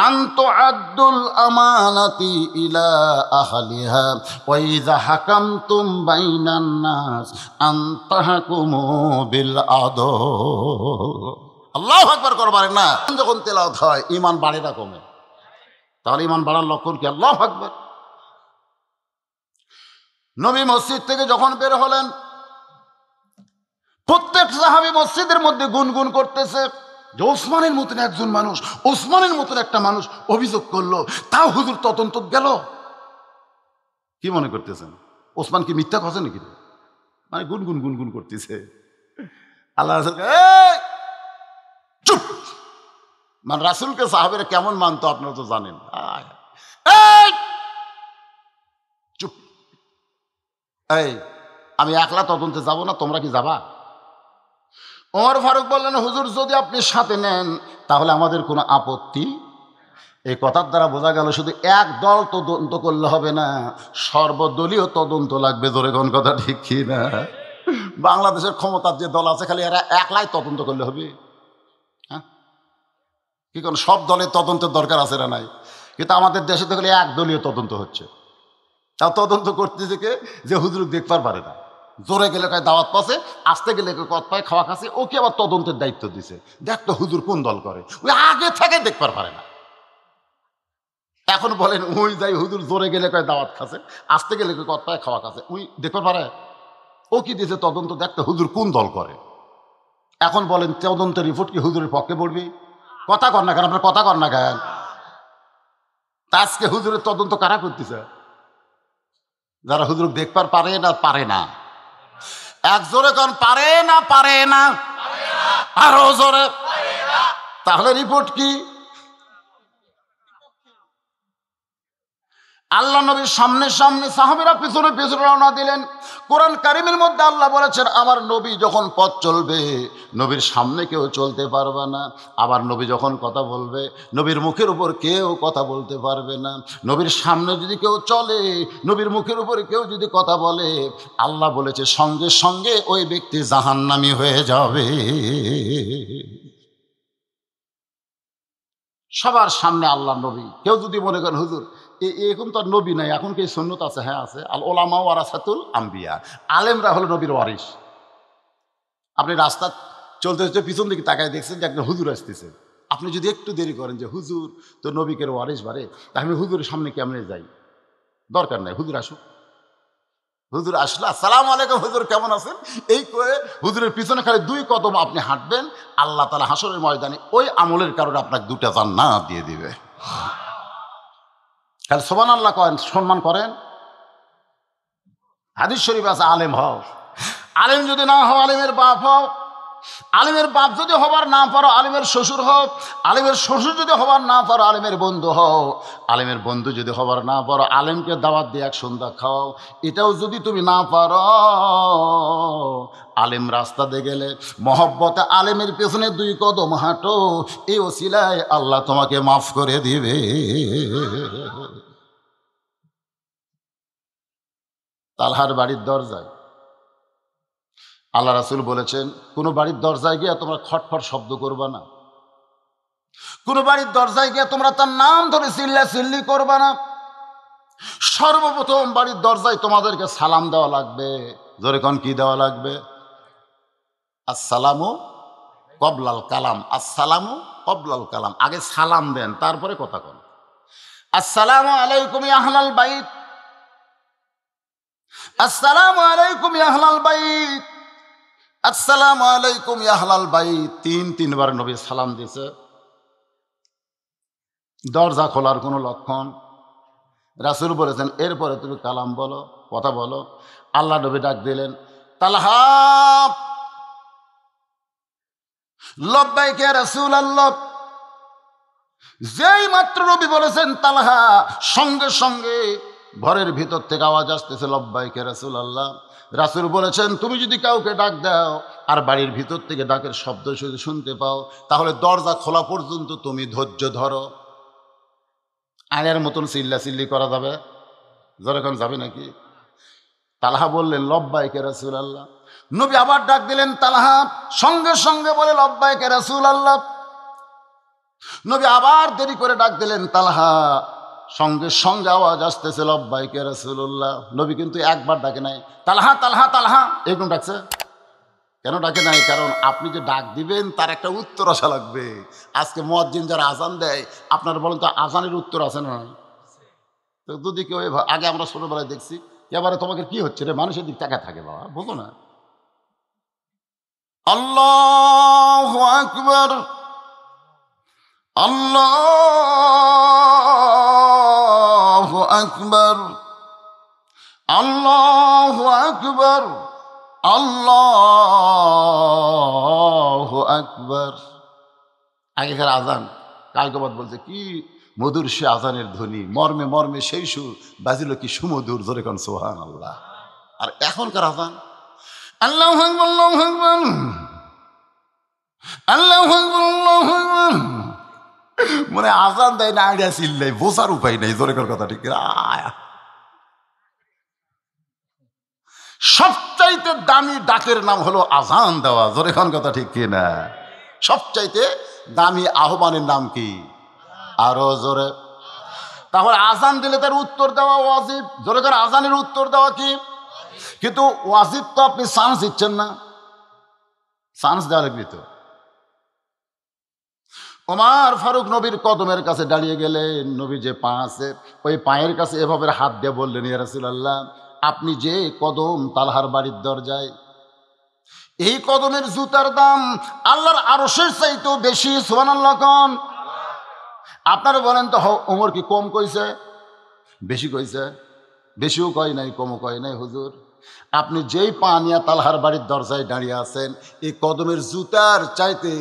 আন্ত আব্দুল ইলা বিল আল্লাহু করবার না। যখন তেলাওয়াত হয় ইমান বাড়ে না কমে। তাহলে ইমান বাড়ার লক্ষণ কি? আল্লাহ আকবর। নবী মসজিদ থেকে যখন বের হলেন প্রত্যেক সাহাবি মসজিদের মধ্যে গুনগুন করতেছে। যে ওসমানের মতন একজন মানুষ ওসমানের মতন একটা মানুষ অভিযোগ করল তাও হুজুর তদন্ত গেল। কি মনে করতেছেন? ওসমান কি মিথ্যা কথা নাকি? মানে গুনগুন গুনগুন করতেছে। আল্লাহ রাসূল কে, "এই, চুপ মানে রাসুলকে সাহাবেরা কেমন মানতো আপনারা তো জানেন। চুপ। এই, আমি একলা তদন্তে যাব না, তোমরা কি যাবা? ওমর ফারুক বললেন, হুজুর, যদি আপনি সাথে নেন, তাহলে আমাদের কোনো আপত্তি এই কথার দ্বারা বোঝা গেল, শুধু এক দল তদন্ত করলে হবে না, সর্বদলীয় তদন্ত লাগবে ধরে কোন কথা ঠিক কি না বাংলাদেশের ক্ষমতার যে দল আছে, খালি এরা একলাই তদন্ত করলে হবে। কি কোন সব দলের তদন্তের দরকার আছে না নাই? কিন্তু আমাদের দেশে তো খালি এক দলীয় তদন্ত হচ্ছে। তাও তদন্ত করতে থেকে যে হুজুর দেখবার পারে না। জোরে গেলে কয় দাওয়াত পাশে আসতে গেলে কত পায়, খাওয়া খাসে ওকে আবার তদন্তের দায়িত্ব দিছে? দেখ তো হুজুর কোন দল করে। ওই আগে থেকে দেখবার পারে না। এখন বলেন, ওই যাই হুজুর জোরে গেলে কয় দাওয়াত খাসে আসতে গেলে কত পায়, খাওয়া খাসে ওই দেখবার পারে? ও কি দিয়েছে তদন্ত? দেখতে হুজুর কোন দল করে। এখন বলেন, তদন্তের রিপোর্ট কি হুজুরের পক্ষে পড়বি? কথা কর না কেন, আপনার কথা কর না কেন? আজকে হুজুরের তদন্ত কারা করতেছে? যারা হুজুর দেখবার পারে না পারে না। এক জোরে কন, পারে না পারে না। আরও জোরে। তাহলে রিপোর্ট কি? আল্লাহ নবীর সামনে সামনে সাহাবিরা পিছনে পিছনে রওনা দিলেন। কোরআন কারিমের মধ্যে আল্লাহ বলেছেন, আমার নবী যখন পথ চলবে, নবীর সামনে কেউ চলতে পারবে না। আবার নবী যখন কথা বলবে, নবীর মুখের উপর কেউ কথা বলতে পারবে না। নবীর সামনে যদি কেউ চলে, নবীর মুখের উপর কেউ যদি কথা বলে, আল্লাহ বলেছে, সঙ্গে সঙ্গে ওই ব্যক্তি জাহান্নামি হয়ে যাবে। সবার সামনে আল্লাহ নবী। কেউ যদি মনে করেন, হুজুর এ- এখন তো আর নবী নাই, এখন কি সন্ন্যত আছে? হ্যাঁ আছে। আল ওলামা ওয়ারাসাতুল আম্বিয়া। আলেমরা হলো নবীর ওয়ারিস আপনি রাস্তা চলতে চলতে পিছন দিকে তাকায় দেখছেন যে একটা হুজুর আসতেছে। আপনি যদি একটু দেরি করেন যে, হুজুর, তো নবীকের ওয়ারিস বাড়ে? তাহলে হুজুরের সামনে কেমনে যাই? দরকার নাই, হুজুর আসুক। হুজুর আসলো, আসসালাম আলাইকুম হুজুর, কেমন আছেন? এই করে হুজুরের পিছনে খালি দুই কদম আপনি হাঁটবেন, আল্লাহ তালা হাসরের ময়দানে ওই আমলের কারণে আপনাকে দুটা জান্না দিয়ে দিবে। খালি সোমান আল্লাহ করেন সম্মান করেন। হাদিস শরীফ আছে আলেম হও। আলেম যদি না হও, আলেমের বাপ হও আলিমের বাপ যদি হবার না পারো, আলিমের শ্বশুর হও আলিমের শ্বশুর যদি হবার না পারো, আলিমের বন্ধু হও আলিমের বন্ধু যদি হবার না পারো, আলেমকে দাওয়াত দিয়ে এক সন্ধ্যা খাও, এটাও যদি তুমি না পারো। আলেম রাস্তা দিয়ে গেলে মহব্বতে আলেমের পেছনে দুই কদম হাঁটো, এই ওসিলায় আল্লাহ তোমাকে মাফ করে দিবে। তালহার বাড়ির দরজায় আল্লাহ রাসুল বলেছেন, কোনো বাড়ির দরজায় গিয়ে তোমরা খটখট শব্দ করবা না। কোনো বাড়ির দরজায় গিয়ে তোমরা তার নাম ধরে চিল্লা চিল্লি করবা না। সর্বপ্রথম বাড়ির দরজায় তোমাদেরকে সালাম দেওয়া লাগবে। কন, কি দেওয়া লাগবে? আসসালামু কবলাল কালাম, আসসালামু কবলাল কালাম। আগে সালাম দেন, তারপরে কথা কন। আসসালামু আলাইকুম আহলাল বাইত। আসসালাম আলাইকুম আহলাল বাইত। আসসালামু আলাইকুম ইয়াহলাল বাই তিন, তিনবার নবী সালাম দিয়েছে। দরজা খোলার কোনো লক্ষণ? রাসুল বলেছেন, এরপরে তুমি কালাম বলো, কথা বলো। আল্লাহ নবী ডাক দিলেন, তালহা লব্বাইকে রাসুল আল্লাহ যেই মাত্র নবী বলেছেন, তালহা, সঙ্গে সঙ্গে ঘরের ভিতর থেকে আওয়াজ আসতেছে লব্বাইকে রাসুল আল্লাহ রাসুল বলেছেন, তুমি যদি কাউকে ডাক দাও আর বাড়ির ভিতর থেকে ডাকের শব্দ শুনতে পাও, তাহলে দরজা খোলা পর্যন্ত তুমি ধৈর্য ধরো। আয়ের মতন চিল্লা চিল্লি করা যাবে? যেরকম যাবে নাকি? তালহা বললেন, লব্বাইকে রাসুল আল্লাহ নবী আবার ডাক দিলেন, তালহা, সঙ্গে সঙ্গে বলে, লব্বাইকে রাসুল আল্লাহ নবী আবার দেরি করে ডাক দিলেন, তালহা সঙ্গে সঙ্গে আওয়াজ আসতেছে, লব্বাইকে রাসুল্লাহ নবী কিন্তু একবার ডাকে নাই। তালহা তালহা তালহা, এরকম ডাকছে। কেন ডাকে নাই? কারণ আপনি যে ডাক দিবেন, তার একটা উত্তর আসা লাগবে। আজকে মজ্জিন যারা আজান দেয়, আপনার বলেন তো আজানের উত্তর আছে না তো যদি কেউ আগে আমরা ছোটবেলায় দেখছি এবারে তোমাকে কি হচ্ছে রে? মানুষের দিক টাকা থাকে বাবা, বোঝো না। আল্লাহ আকবর। আল্লাহ আকবর। আল্লাহ আকবর। আল্লাহ আকবর। আগেকার আজান। কালকবাদ বলছে, কি মধুর সে আজানের ধ্বনি। মর্মে মর্মে সেই সুর। বাজিল কি সুমধুর ধরে কোন সোহান আল্লাহ আর এখনকার আজান? আল্লাহ আল্লাহ। আল্লাহ আল্লাহ। মানে আজান দেয় না, আইডিয়া চিল্লাই বোঝার উপায় নেই, জোরে কর কথা ঠিক। সবচাইতে দামি ডাকের নাম হলো আজান দেওয়া, জোরে খান কথা ঠিক কি না সবচাইতে দামি আহ্বানের নাম কি? আরও জোরে। তাহলে আজান দিলে তার উত্তর দেওয়া ওয়াজিব, জোরে করে আজানের উত্তর দেওয়া কি? কিন্তু ওয়াজিব তো আপনি চান্স দিচ্ছেন না। চান্স দেওয়া লাগবে তো। ওমার ফারুক নবীর কদমের কাছে দাঁড়িয়ে গেলেন। নবী যে পা আছে ওই পায়ের কাছে এভাবে হাত দিয়ে বললেন, ইয়া রাসূলুল্লাহ, আপনি যে কদম তালহার বাড়ির দরজায়, এই কদমের জুতার দাম আল্লাহর আরশের চাইতেও বেশি, সুবহানাল্লাহ কন। আপনারা বলেন তো ওমর কি কম কইছে? বেশি কইছে। বেশিও কয় নাই, কমও কয় নাই, হুজুর। আপনি যেই পা নিয়ে তালহার বাড়ির দরজায় দাঁড়িয়ে আছেন, এই কদমের জুতার চাইতে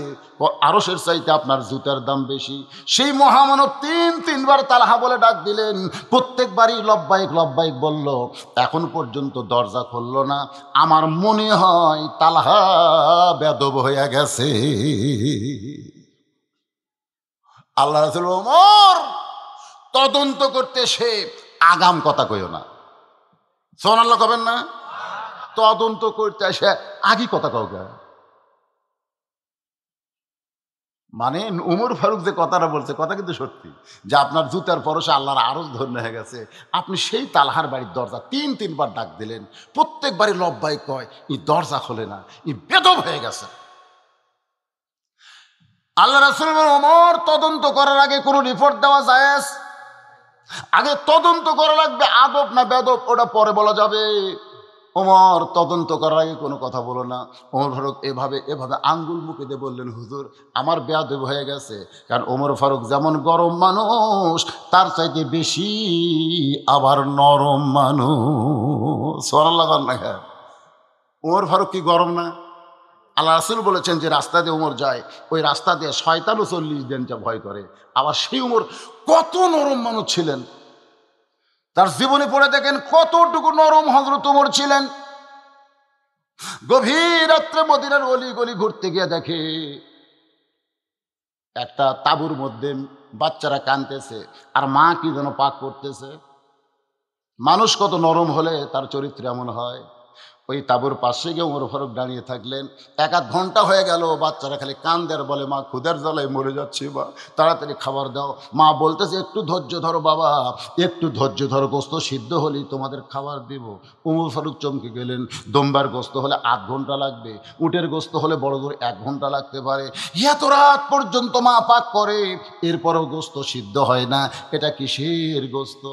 আরসের চাইতে আপনার জুতার দাম বেশি। সেই মহামানব তিন, তিনবার তালহা বলে ডাক দিলেন। প্রত্যেকবারই লব্বাইক লব্বাইক বলল, এখন পর্যন্ত দরজা খুলল না। আমার মনে হয় তালহা বেদব হয়ে গেছে। আল্লাহ রাসুল ওমর, তদন্ত করতে সে আগাম কথা কইও না। সোনাল্লাহ কবেন না? তদন্ত করতে এসে আগে কথা কাউকে মানে উমর ফারুক যে কথাটা বলছে, কথা কিন্তু সত্যি। যে আপনার জুতার পরশে আল্লাহর আরজ ধন্য হয়ে গেছে। আপনি সেই তালহার বাড়ির দরজা তিন, তিনবার ডাক দিলেন। প্রত্যেকবারই লব্বাই কয়, ই দরজা খোলে না, ই বেদব হয়ে গেছে। আল্লাহ রাসুল ওমর তদন্ত করার আগে কোনো রিপোর্ট দেওয়া যায় আগে তদন্ত করা লাগবে, আদব না বেদব, ওটা পরে বলা যাবে। ওমর, তদন্ত করার আগে কোনো কথা বলো না। ওমর ফারুক এভাবে এভাবে আঙ্গুল মুখে দিয়ে বললেন, হুজুর, আমার বেয়াদব হয়ে গেছে। কারণ ওমর ফারুক যেমন গরম মানুষ, তার চাইতে বেশি আবার নরম মানুষ। সরাল লাগান না ওমর ফারুক কি গরম না? আল্লাহ রাসুল বলেছেন যে রাস্তা দিয়ে উমর যায়, ওই রাস্তা দিয়ে শয়তানও চল্লিশ দিনটা ভয় করে। আবার সেই উমর কত নরম মানুষ ছিলেন। তার জীবনে পড়ে দেখেন কতটুকু নরম হজরত উমর ছিলেন। গভীর রাত্রে মদিনার অলি গলি ঘুরতে গিয়ে দেখে, একটা তাবুর মধ্যে বাচ্চারা কানতেছে আর মা কি যেন পাক করতেছে। মানুষ কত নরম হলে তার চরিত্র এমন হয়। ওই তাবুর পাশে গিয়ে ওমর ফারুক দাঁড়িয়ে থাকলেন। এক আধ ঘণ্টা হয়ে গেল, বাচ্চারা খালি কান্দের বলে, মা খুদের জ্বালায় মরে যাচ্ছি বা তাড়াতাড়ি খাবার দাও। মা বলতেছে, একটু ধৈর্য ধরো বাবা, একটু ধৈর্য ধরো, গোস্ত সিদ্ধ হলেই তোমাদের খাবার দিব। উমর ফারুক চমকে গেলেন, দোমবার গোস্ত হলে আধ ঘণ্টা লাগবে, উটের গোস্ত হলে বড় করে এক ঘণ্টা লাগতে পারে। এত রাত পর্যন্ত মা পাক করে, এরপরও গোস্ত সিদ্ধ হয় না। এটা কিসের গোস্ত?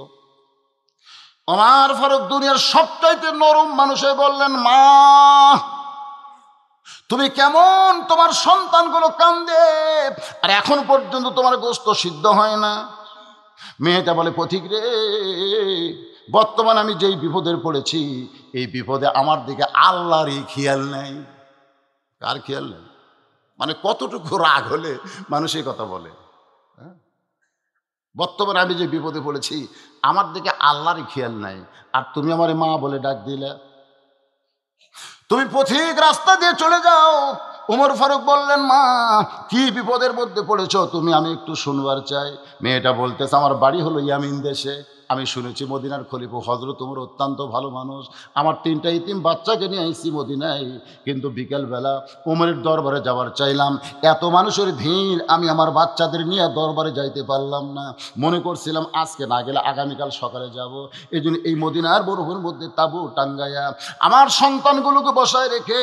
আমার ফারুক দুনিয়ার সবচাইতে নরম মানুষে বললেন, মা, তুমি কেমন? তোমার সন্তানগুলো কান্দে। আর এখন পর্যন্ত তোমার গোস্ত সিদ্ধ হয় না। মেয়েটা বলে, পথিক রে, বর্তমান আমি যেই বিপদের পড়েছি, এই বিপদে আমার দিকে আল্লাহরই খেয়াল নেই। কার খেয়াল নেই? মানে কতটুকু রাগ হলে মানুষ এই কথা বলে হ্যাঁ? বর্তমানে আমি যে বিপদে পড়েছি আমার দিকে আল্লাহরই খেয়াল নাই। আর তুমি আমার মা বলে ডাক দিলে। তুমি পথিক রাস্তা দিয়ে চলে যাও। উমর ফারুক বললেন, মা, কি বিপদের মধ্যে পড়েছ? তুমি, আমি একটু শুনবার চাই। মেয়েটা বলতেছে, আমার বাড়ি হলো ইয়ামিন দেশে। আমি শুনেছি মদিনার খলিফু হজরত উমর অত্যন্ত ভালো মানুষ। আমার তিনটা ইতিম বাচ্চাকে নিয়ে আইসি মদিনায়, কিন্তু বিকেলবেলা উমরের দরবারে যাওয়ার চাইলাম। এত মানুষের ভিড়, আমি আমার বাচ্চাদের নিয়ে দরবারে যাইতে পারলাম না। মনে করছিলাম আজকে না গেলে আগামীকাল সকালে যাব। এই জন্য এই মদিনার বরফের মধ্যে তাবু টাঙ্গাইয়া আমার সন্তানগুলোকে বসায় রেখে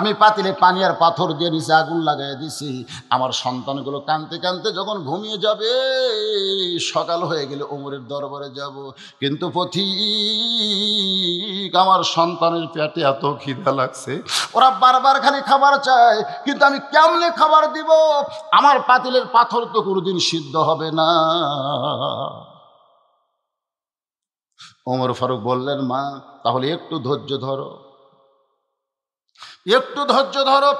আমি পাতিলে পানি আর পাথর দিয়ে নিচে আগুন লাগাই দিছি। আমার সন্তানগুলো কানতে কানতে যখন ঘুমিয়ে যাবে, সকাল হয়ে গেলে ওমরের দরবারে যাব। কিন্তু পথিক আমার সন্তানের পেটে এত খিদা লাগছে। ওরা বারবার খালি খাবার চায়, কিন্তু আমি কেমনে খাবার দিব? আমার পাতিলের পাথর তো কোনোদিন সিদ্ধ হবে না। ওমর ফারুক বললেন, মা, তাহলে একটু ধৈর্য ধরো। একটু ধৈর্য ধরো।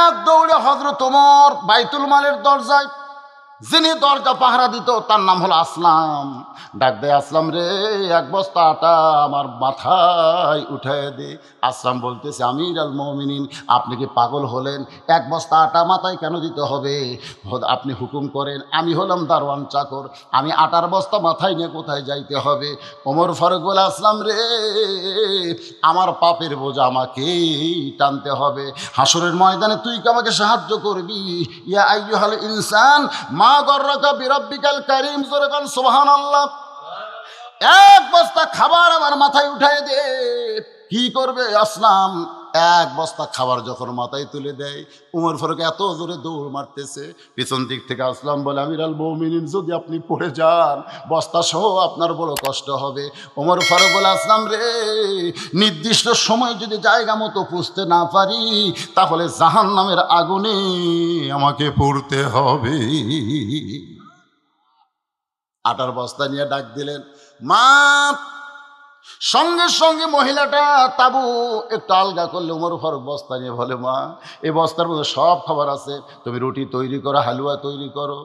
এক দৌড়ে হজরত ওমর বাইতুল মালের দরজায় যিনি দরজা পাহারা দিত, তার নাম হলো আসলাম। ডাক দে আসলাম রে, এক বস্তা আটা আমার মাথায় উঠায় দে। আসলাম বলতেছে, আমির আল মমিনিন, আপনি কি পাগল হলেন? এক বস্তা আটা মাথায় কেন দিতে হবে? আপনি হুকুম করেন, আমি হলাম দারোয়ান চাকর। আমি আটার বস্তা মাথায় নিয়ে কোথায় যাইতে হবে? ওমর ফারুক বলে, আসলাম রে, আমার পাপের বোঝা আমাকেই টানতে হবে। হাসরের ময়দানে তুই কি আমাকে সাহায্য করবি? ইয়া আইয়ুহাল ইনসান, মা সোহান আল্লাহ এক বস্তা খাবার আমার মাথায় উঠাই দে। কি করবে আসলাম এক বস্তা খাবার যখন মাথায় তুলে দেয়, উমর ফারুক এত জোরে দৌড় মারতেছে। পিছন দিক থেকে আসলাম বলে আমির আল মৌমিনিন, যদি আপনি পড়ে যান, বস্তা সহ আপনার বড় কষ্ট হবে। উমর ফারুক বলে, আসলাম রে, নির্দিষ্ট সময় যদি জায়গা মতো পুষতে না পারি, তাহলে জাহান নামের আগুনে আমাকে পড়তে হবে। আটার বস্তা নিয়ে ডাক দিলেন, মা সঙ্গে সঙ্গে মহিলাটা তাবু একটু আলগা করলে উমর ফারুক বস্তা নিয়ে বলে, মা, এই বস্তার মধ্যে সব খাবার আছে, তুমি রুটি তৈরি করো, হালুয়া তৈরি করো।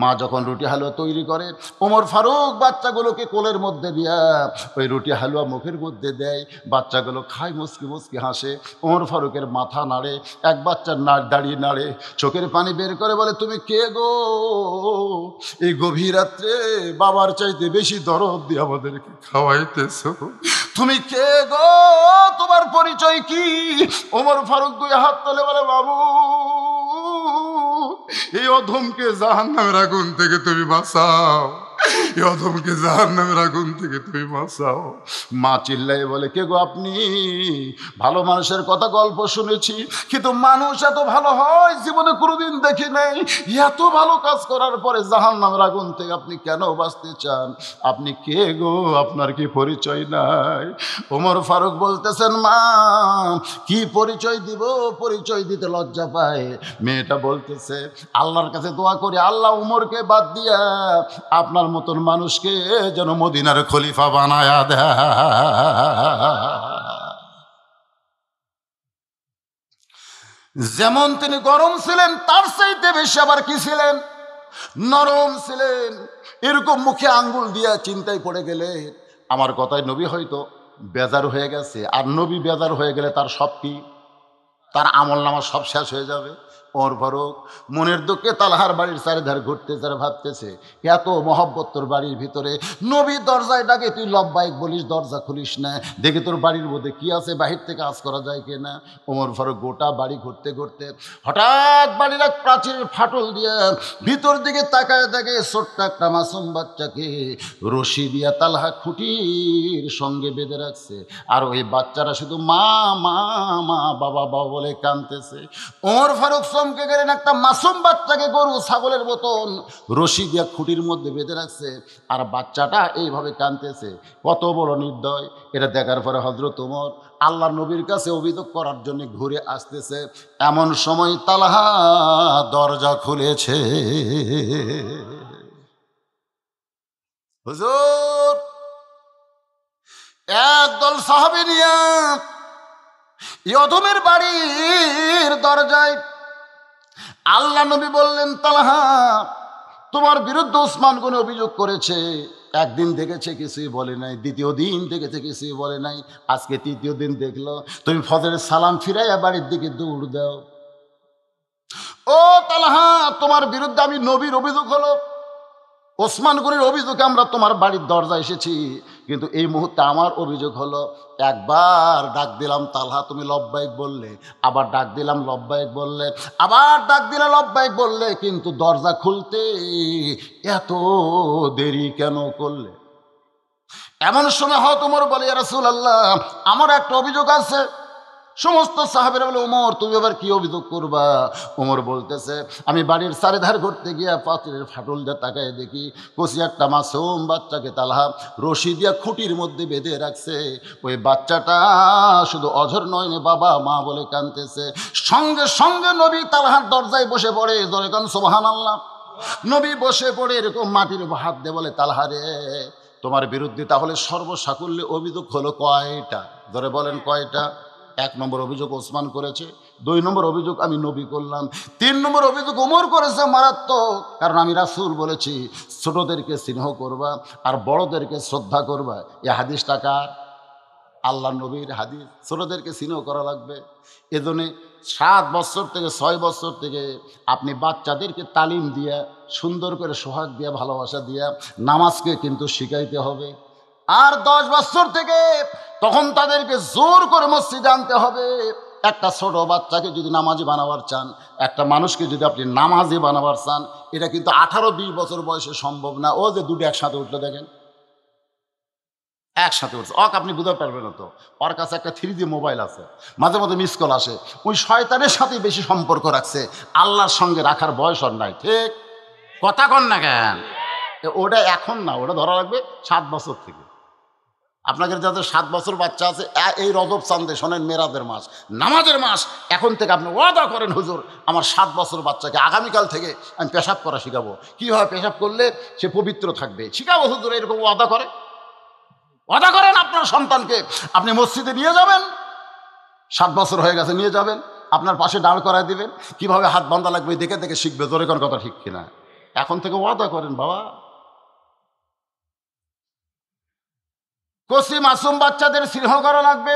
মা যখন রুটি হালুয়া তৈরি করে, ওমর ফারুক বাচ্চাগুলোকে কোলের মধ্যে দিয়া ওই রুটি হালুয়া মুখের মধ্যে দেয়, বাচ্চাগুলো খায়, মুসকি মুসকি হাসে। ওমর ফারুকের মাথা নাড়ে, এক বাচ্চার নাড় দাঁড়িয়ে নাড়ে, চোখের পানি বের করে বলে, তুমি কে গো? এই গভীর রাত্রে বাবার চাইতে বেশি দরদ দিয়ে আমাদেরকে খাওয়াইতেছ। তুমি কে গো? তোমার পরিচয় কি? ওমর ফারুক দুই হাত তোলে বলে, বাবু এই অধমকে জাহান নামের আগুন থেকে তুমি বাঁচাও। মা চিল্লাই বলে, কে গো আপনি? ভালো মানুষের কথা গল্প শুনেছি, কিন্তু মানুষ এত ভালো হয়, জীবনে কোনোদিন দেখি নাই। এত ভালো কাজ করার পরে জাহান নামের আগুন থেকে আপনি কেন বাঁচতে চান? আপনি কে গো? আপনার কি পরিচয় নাই? ওমর ফারুক বলতেছেন, মা, কি পরিচয় দিব? পরিচয় দিতে লজ্জা পায়। মেয়েটা বলতেছে, আল্লাহর কাছে দোয়া করি, আল্লাহ উমরকে বাদ দিয়া আপনার মতন মানুষকে যেন মদিনার খলিফা বানায়া দেয়। যেমন তিনি গরম ছিলেন, তার চাইতে বেশি আবার কি ছিলেন? নরম ছিলেন, এরকম মুখে আঙ্গুল দিয়া চিন্তায় পড়ে গেলে আমার কথায় নবী হয়তো বেজার হয়ে গেছে। আর নবী বেজার হয়ে গেলে তার সব কি? তার আমল নামা সব শেষ হয়ে যাবে। ওর ফারুক মনের দুঃখে তালহার বাড়ির চারিধার ঘুরতে চারে ভাবতেছে, এত মহব্বত তোর বাড়ির ভিতরে। নবী দরজায় ডাকে, তুই লব্বাইক বলিস, দরজা খুলিস না। দেখে তোর বাড়ির মধ্যে কি আছে, বাহির থেকে আজ করা যায় কি না? ওমর ফারুক গোটা বাড়ি ঘুরতে ঘুরতে হঠাৎ বাড়ির এক প্রাচীরের ফাটল দিয়ে ভিতর দিকে তাকায় দেখে ছোট্ট একটা মাসুম বাচ্চাকে রশি দিয়া তালহা খুঁটির সঙ্গে বেঁধে রাখছে। আর ওই বাচ্চারা শুধু মা মা মা, বাবা বাবা বলে কানতেছে ওমর ফারুক চমকে গেলেন একটা মাসুম বাচ্চাকে গরু, ছাগলের মতন। রশি দিয়া খুঁটির মধ্যে বেঁধে রাখছে। আর বাচ্চাটা এইভাবে কানতেছে কত বড় নির্দয়। এটা দেখার পরে হজরত ওমর আল্লাহ নবীর কাছে অভিযোগ করার জন্য ঘুরে আসতেছে। এমন সময় তালাহা দরজা খুলেছে। হুজুর, একদল সাহাবি নিয়ে ইয়ধমের বাড়ির দরজায় আল্লাহ নবী বললেন, তালাহা, তোমার বিরুদ্ধে ওসমান কোন অভিযোগ করেছে। একদিন দেখেছে কিছুই বলে নাই, দ্বিতীয় দিন দেখেছে কিছুই বলে নাই। আজকে তৃতীয় দিন দেখল, তুমি ফজরের সালাম ফিরাইয়া বাড়ির দিকে দৌড় দাও। ও তালাহা, তোমার বিরুদ্ধে আমি নবীর অভিযোগ হলো। ওসমান গনির অভিযোগে আমরা তোমার বাড়ির দরজা এসেছি। কিন্তু এই মুহূর্তে আমার অভিযোগ হলো, একবার ডাক দিলাম তালহা, তুমি লব্বাইক বললে, আবার ডাক দিলাম লব্বাইক বললে, আবার ডাক দিলে লব্বাইক বললে, কিন্তু দরজা খুলতে এত দেরি কেন করলে? এমন সময় হয় তোমার বলে রাসুল আল্লাহ আমার একটা অভিযোগ আছে। সমস্ত সাহাবেরা বলে ওমর তুমি আবার কি অভিযোগ করবা? ওমর বলতেছে, আমি বাড়ির চারিধার ঘুরতে গিয়া পাত্রের ফাটল দিয়ে তাকায় দেখি কষি একটা মাসুম বাচ্চাকে তালহা রশি দিয়া খুঁটির মধ্যে বেঁধে রাখছে। ওই বাচ্চাটা শুধু অঝর নয় বাবা, মা বলে কানতেছে সঙ্গে সঙ্গে নবী তালহার দরজায় বসে পড়ে ধরে কান সোবাহান আল্লাহ নবী বসে পড়ে এরকম মাটির হাত দে বলে তালহারে তোমার বিরুদ্ধে তাহলে সর্বসাকুল্যে অভিযোগ হলো কয়টা? ধরে বলেন, কয়টা? এক নম্বর অভিযোগ ওসমান করেছে, দুই নম্বর অভিযোগ আমি নবী করলাম, তিন নম্বর অভিযোগ ওমর করেছে মারাত্মক, কারণ আমি রাসুল বলেছি, ছোটদেরকে স্নেহ করবা আর বড়দেরকে শ্রদ্ধা করবা। এ হাদিস টাকা আল্লাহ নবীর হাদিস। ছোটদেরকে স্নেহ করা লাগবে। এজন্যে সাত বছর থেকে ছয় বছর থেকে আপনি বাচ্চাদেরকে তালিম দিয়া, সুন্দর করে সোহাগ দিয়া, ভালোবাসা দিয়া, নামাজকে কিন্তু শিখাইতে হবে। আর দশ বছর থেকে তখন তাদেরকে জোর করে মসজিদে আনতে হবে। একটা ছোট বাচ্চাকে যদি নামাজি বানাবার চান, একটা মানুষকে যদি আপনি নামাজি বানাবার চান, এটা কিন্তু আঠারো বিশ বছর বয়সে সম্ভব না। ও যে দুটো একসাথে উঠলে, দেখেন। একসাথে উঠছে। অক, আপনি বুঝতে পারবেন না তো। ওর কাছে একটা থ্রি জি মোবাইল আছে। মাঝে মাঝে মিস কল আসে। ওই শয়তানের সাথে বেশি সম্পর্ক রাখছে। আল্লাহর সঙ্গে রাখার বয়স ওর নাই, ঠিক? কথা কন না কেন? ওটা এখন না, ওটা ধরা লাগবে সাত বছর থেকে। আপনাদের যাদের সাত বছর বাচ্চা আছে এই রজব চান্দে শোনেন মেরাদের মাস, নামাজের মাস, এখন থেকে আপনি ওয়াদা করেন, হুজুর, আমার সাত বছর বাচ্চাকে আগামীকাল থেকে আমি পেশাব করা শিখাবো। কীভাবে পেশাব করলে সে পবিত্র থাকবে। শিখাবো, হুজুর, এরকম ওয়াদা করে? ওয়াদা করেন আপনার সন্তানকে, আপনি মসজিদে নিয়ে যাবেন, সাত বছর হয়ে গেছে, নিয়ে যাবেন, আপনার পাশে দাঁড় করায় দিবেন, কীভাবে হাত বান্ধা লাগবে, দেখে দেখে শিখবে, জোরে কোন কথা ঠিক কিনা। এখন থেকে ওয়াদা করেন, বাবা। কসি মাসুম বাচ্চাদের স্নেহ করা লাগবে।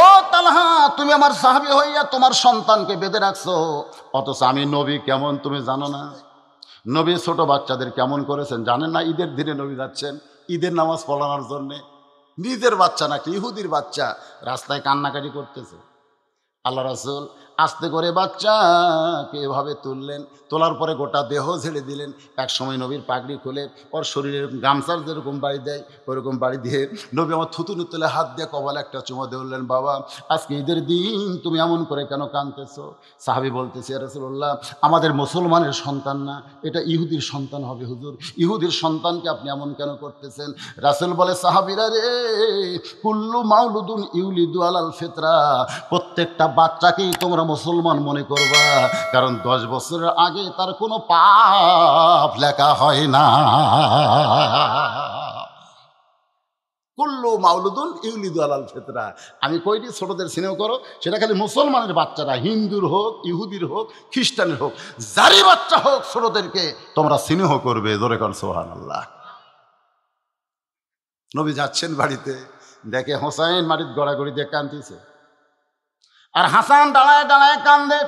ও তালহা, তুমি আমার সাহাবি হইয়া তোমার সন্তানকে বেঁধে রাখছো। অথচ আমি নবী কেমন তুমি জানো না? নবী ছোট বাচ্চাদের কেমন করেছেন জানেন না? ঈদের দিনে নবী যাচ্ছেন, ঈদের নামাজ পড়ানোর জন্যে। নিজের বাচ্চা নাকি ইহুদির বাচ্চা? রাস্তায় কান্নাকাটি করতেছে। আল্লাহ রাসুল আস্তে করে বাচ্চাকে এভাবে তুললেন, তোলার পরে গোটা দেহ ঝেড়ে দিলেন। এক সময় নবীর পাগড়ি খুলে, ওর শরীরের গামছার যেরকম বাড়ি দেয়, ওরকম বাড়ি দিয়ে নবী আমার থুতুনি তুলে হাত দিয়ে কপালে একটা চুমো দেউলেন বাবা, আজকে ঈদের দিন, তুমি এমন করে কেন কাঁদতেছো? সাহাবি বলতেছে রসুল্লাহ আমাদের মুসলমানের সন্তান না, এটা ইহুদির সন্তান হবে হুজুর। ইহুদির সন্তানকে আপনি এমন কেন করতেছেন? রাসুল বলে, সাহাবিরা রে, কুল্লু মাউলুদুন ইউলিদু আলাল ফেতরা প্রত্যেকটা বাচ্চাকেই তোমরা মুসলমান মনে করবা। কারণ দশ বছরের আগে তার কোনো পাপ লেখা হয় না। কুল্লু মাউলুদুল ইউলিদু আলাল ফেতরা। আমি কইটি, ছোটদের স্নেহ করো, সেটা খালি মুসলমানের বাচ্চারা, হিন্দুর হোক, ইহুদির হোক, খ্রিস্টানের হোক, যারই বাচ্চা হোক, ছোটদেরকে তোমরা স্নেহ করবে, জোরে কর সোহান আল্লাহ নবী যাচ্ছেন বাড়িতে, দেখে হোসাইন মাটির গড়াগড়ি দিয়ে কান্দিছে আর হাসান দাঁড়ায় দাঁড়ায় কান্দে।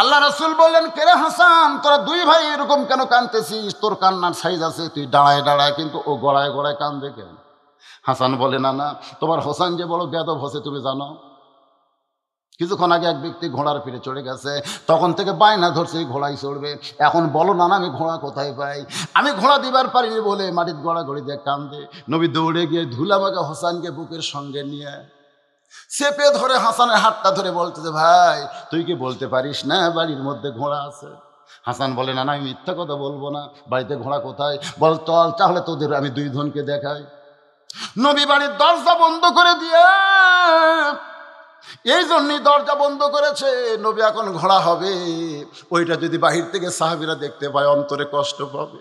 আল্লাহ রসুল বললেন কেরে হাসান? তোরা দুই ভাই এরকম কেন কানতেছিস? তোর কান্নার সাইজ আছে, তুই দাঁড়ায় দাঁড়ায় কিন্তু ও গড়ায় গড়ায় কান্দে কেন? হাসান বলে, না না, তোমার হোসান যে বড় বেদব হসে, তুমি জানো? কিছুক্ষণ আগে এক ব্যক্তি ঘোড়ার ফিরে চড়ে গেছে। তখন থেকে বায়না ধরছে ঘোড়াই চড়বে। এখন বলো, না না, আমি ঘোড়া কোথায় পাই? আমি ঘোড়া দিবার পারিনি বলে মাটির গড়া গড়ি দিয়ে কান্দে। নবী দৌড়ে গিয়ে ধুলামাকে হোসানকে বুকের সঙ্গে নিয়ে চেপে ধরে হাসানের হাতটা ধরে বলতেছে, ভাই, তুই কি বলতে পারিস না? বাড়ির মধ্যে ঘোড়া আছে। হাসান বলে, না না, আমি মিথ্যা কথা বলব না। বাড়িতে ঘোড়া কোথায়? বল চল তাহলে তোদের আমি দুই ধনকে দেখাই। নবী বাড়ির দরজা বন্ধ করে দিয়ে এই জন্যই দরজা বন্ধ করেছে, নবী এখন ঘোড়া হবে। ওইটা যদি বাহির থেকে সাহাবিরা দেখতে পায়, অন্তরে কষ্ট পাবে।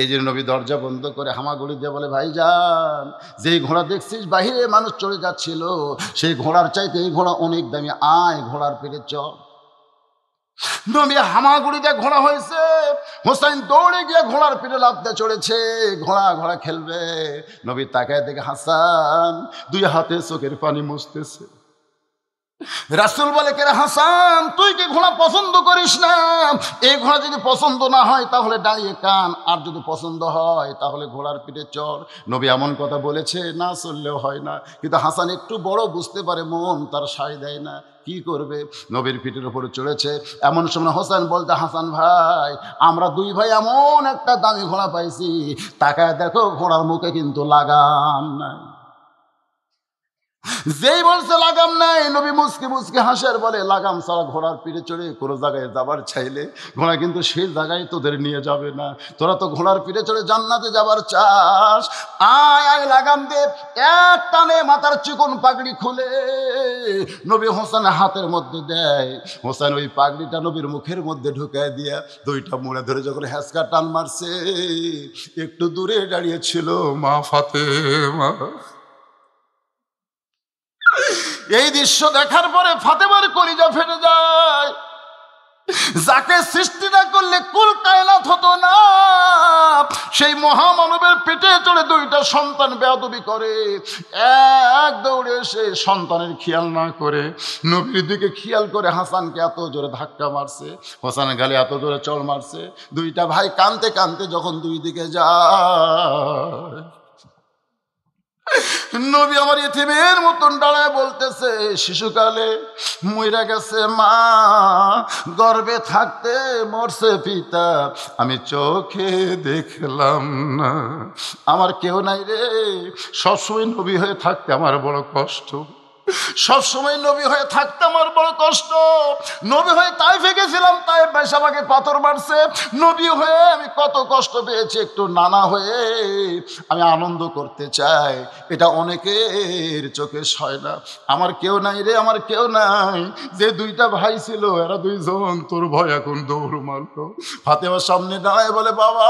এই যে নবী দরজা বন্ধ করে হামাগুড়ি দিয়ে বলে, ভাই যান, যেই ঘোড়া দেখছিস, বাহিরে মানুষ চলে যাচ্ছিল। সেই ঘোড়ার চাইতে এই ঘোড়া অনেক দামি। আয়, ঘোড়ার পেটে চল। নবী হামাগুড়িতে ঘোড়া হয়েছে। হোসাইন দৌড়ে গিয়ে ঘোড়ার পিঠে লাফতে চড়েছে। ঘোড়া ঘোড়া খেলবে। নবী তাকায় দেখে হাসান, দুই হাতে চোখের পানি মুছতেছে। রাসুল বলে কেরে হাসান, তুই কি ঘোড়া পছন্দ করিস না? এই ঘোড়া যদি পছন্দ না হয়, তাহলে দাঁড়িয়ে কান, আর যদি পছন্দ হয়, তাহলে ঘোড়ার পিঠে চর নবী এমন কথা বলেছে, না চললেও হয় না। কিন্তু হাসান একটু বড় বুঝতে পারে, মন তার সাই দেয় না। কি করবে? নবীর পিঠের উপরে চড়েছে। এমন সময় হোসেন বলতে, হাসান ভাই, আমরা দুই ভাই এমন একটা দামি ঘোড়া পাইছি, তাকায় দেখো, ঘোড়ার মুখে কিন্তু লাগাম নাই। যেই বলছে লাগাম নাই, নবী মুসকে মুসকে হাসার বলে, লাগাম ছাড়া ঘোড়ার পিঠে চড়ে কোনো জায়গায় যাবার চাইলে, ঘোড়া কিন্তু সেই জায়গায় তোদের নিয়ে যাবে না। তোরা তো ঘোড়ার পিঠে চড়ে জান্নাতে যাবার চাস। আয় আয় লাগাম দে, এক টানে মাথার চিকন পাগড়ি খুলে, নবী হোসেন হাতের মধ্যে দেয়। হোসেন ওই পাগড়িটা নবীর মুখের মধ্যে ঢুকায় দিয়া দুইটা মুড়ে ধরে যখন হ্যাসকা টান মারছে, একটু দূরে দাঁড়িয়েছিল মা ফাতে মা এই দৃশ্য দেখার পরে ফাতেমার কলিজা ফেটে যায়। যাকে সৃষ্টি না করলে কুল কায়নাত হতো না। সেই মহামানবের পেটে চড়ে দুইটা সন্তান বেয়াদবি করে। এক দৌড়ে সে সন্তানের খেয়াল না করে, নবীর দিকে খেয়াল করে হাসানকে এত জোরে ধাক্কা মারছে হাসানের গালে এত জোরে চড় মারছে। দুইটা ভাই কানতে কানতে যখন দুই দিকে যায় নবী আমার ইতিমের মতন দাঁড়ায় বলতেছে, শিশুকালে মইরা গেছে মা, গর্বে থাকতে মরছে পিতা, আমি চোখে দেখলাম না। আমার কেউ নাই রে, সবসময় নবী হয়ে থাকতে আমার বড় কষ্ট। সব সময় নবী হয়ে থাকতে আমার বড় কষ্ট। নবী হয়ে তাই ফেঁকেছিলাম তাই বেশ আমাকে পাথর মারছে। নবী হয়ে আমি কত কষ্ট পেয়েছি, একটু নানা হয়ে আমি আনন্দ করতে চাই। এটা অনেকের চোখে সয় না আমার কেউ নাই রে, আমার কেউ নাই। যে দুইটা ভাই ছিল, এরা দুইজন, তোর ভয় এখন দৌড় মারলো। ফাতেমার সামনে দাঁড়ায় বলে, বাবা,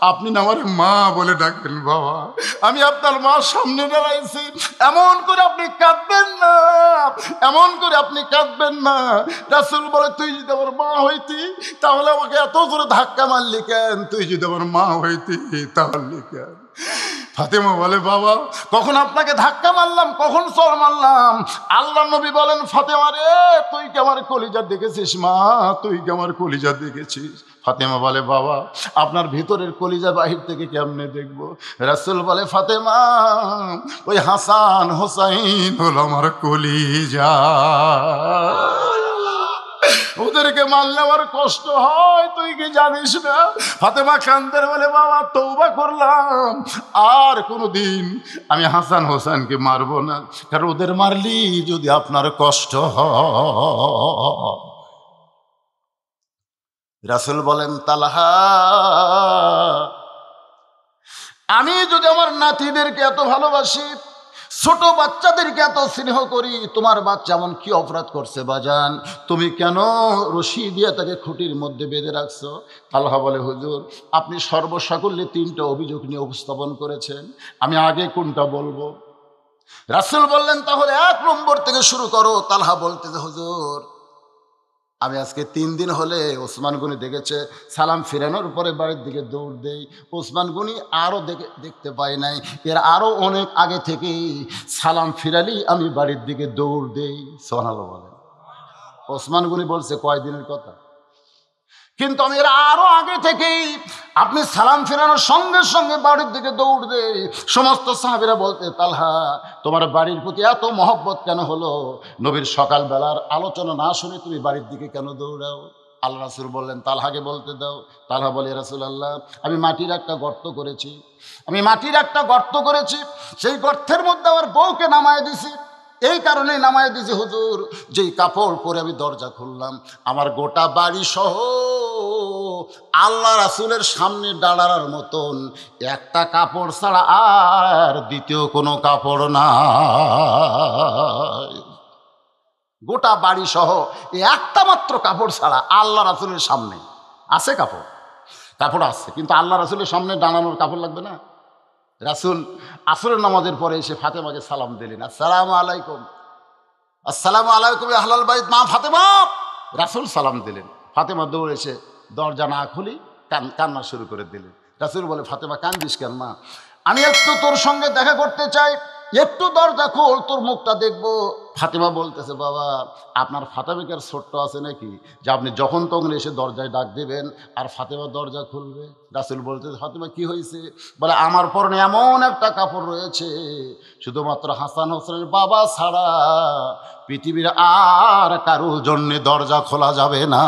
আপনি না আমার মা বলে ডাকেন, বাবা। আমি আপনার মার সামনে দাঁড়াইছি। এমন করে আপনি কাঁদবেন না। এমন করে আপনি কাঁদবেন না। রাসুল বলে, তুই যদি আমার মা হইতি, তাহলে আমাকে এত ধাক্কা মারলি কেন? তুই যদি আমার মা হইতি, তাহলে কেন? ফাতেমা বলে, বাবা, কখন আপনাকে ধাক্কা মারলাম, কখন চর মারলাম? আল্লাহ নবী বলেন, ফাতেমা রে, তুই কি আমার কলিজা দেখেছিস মা? তুই কি আমার কলিজা দেখেছিস? ফাতেমা বলে, বাবা, আপনার ভিতরের কলিজা বাহির থেকে কেমনে দেখব? রাসুল বলে, ফাতেমা, ওই হাসান হোসাইন হলো আমার কলিজা। ওদেরকে মারলে আমার কষ্ট হয়, তুই কি জানিস না? ফাতেমা কান্দের বলে, বাবা তৌবা করলাম, আর কোনো দিন আমি হাসান হোসেনকে মারবো না, কারণ ওদের মারলি যদি আপনার কষ্ট হয়। রাসুল বলেন, তালাহা, আমি যদি আমার নাতিদেরকে এত ভালোবাসি, ছোট বাচ্চাদেরকে এত স্নেহ করি, তোমার বাচ্চা এমন কি অপরাধ করছে বাজান? তুমি কেন রশি দিয়ে তাকে খুঁটির মধ্যে বেঁধে রাখছো? তালহা বলে, হুজুর, আপনি সর্বসাকুল্যে তিনটা অভিযোগ নিয়ে উপস্থাপন করেছেন। আমি আগে কোনটা বলব? রাসুল বললেন, তাহলে এক নম্বর থেকে শুরু করো। তালহা বলতে হুজুর আমি আজকে তিন দিন হলে ওসমান গনি দেখেছে, সালাম ফিরানোর পরে বাড়ির দিকে দৌড় দেই। ওসমান গনি আরও দেখে, দেখতে পাই নাই। এর আরও অনেক আগে থেকেই সালাম ফিরালি আমি বাড়ির দিকে দৌড় দেই সোনালো বলে ওসমান গনি বলছে, কয়দিনের কথা? কিন্তু আমি এর আরও আগে থেকেই আপনি সালাম ফেরানোর সঙ্গে সঙ্গে বাড়ির দিকে দৌড় দে সমস্ত সাহাবিরা বলতে, তালহা, তোমার বাড়ির প্রতি এত মহব্বত কেন হলো? নবীর সকালবেলার আলোচনা না শুনে তুমি বাড়ির দিকে কেন দৌড়াও? আল্লাহ রাসুল বললেন, তালহাকে বলতে দাও। তালহা বলে রাসুল আল্লাহ আমি মাটির একটা গর্ত করেছি। আমি মাটির একটা গর্ত করেছি। সেই গর্তের মধ্যে আমার বউকে নামায় দিছি। এই কারণে নামায় দিছি হুজুর, যেই কাপড় পরে আমি দরজা খুললাম, আমার গোটা বাড়ি সহ আল্লাহ রাসুলের সামনে দাঁড়ানোর মতন একটা কাপড় ছাড়া আর দ্বিতীয় কোনো কাপড় না গোটা বাড়ি সহ একটা মাত্র কাপড় ছাড়া আল্লাহ রাসুলের সামনে আছে কাপড়? কাপড় আছে, কিন্তু আল্লাহ রাসুলের সামনে দাঁড়ানোর কাপড় লাগবে না? রাসুল আসরের নামাজের পরে এসে ফাতেমাকে সালাম দিলেন। আসসালাম আলাইকুম। আসসালাম আলাইকুম আহলাল বাইত। মা ফাতেমা। রাসুল সালাম দিলেন। ফাতেমা দৌড় এসে দরজা না খুলি কান কান্না শুরু করে দিলেন। রাসুল বলে, ফাতেমা, কান্দিস কেন মা? আমি একটু তোর সঙ্গে দেখা করতে চাই। একটু দরজা খোল, তোর মুখটা দেখব। ফাতেমা বলতেছে, বাবা, আপনার ফাতেমাকের ছোট্ট আছে নাকি? যে আপনি যখন তখন এসে দরজায় ডাক দেবেন, আর ফাতেমা দরজা খুলবে। রাসুল বলতেছে, ফাতেমা, কি হয়েছে? বলে, আমার পরনে এমন একটা কাপড় রয়েছে, শুধুমাত্র হাসান হোসেনের বাবা ছাড়া পৃথিবীর আর কারোর জন্যে দরজা খোলা যাবে না।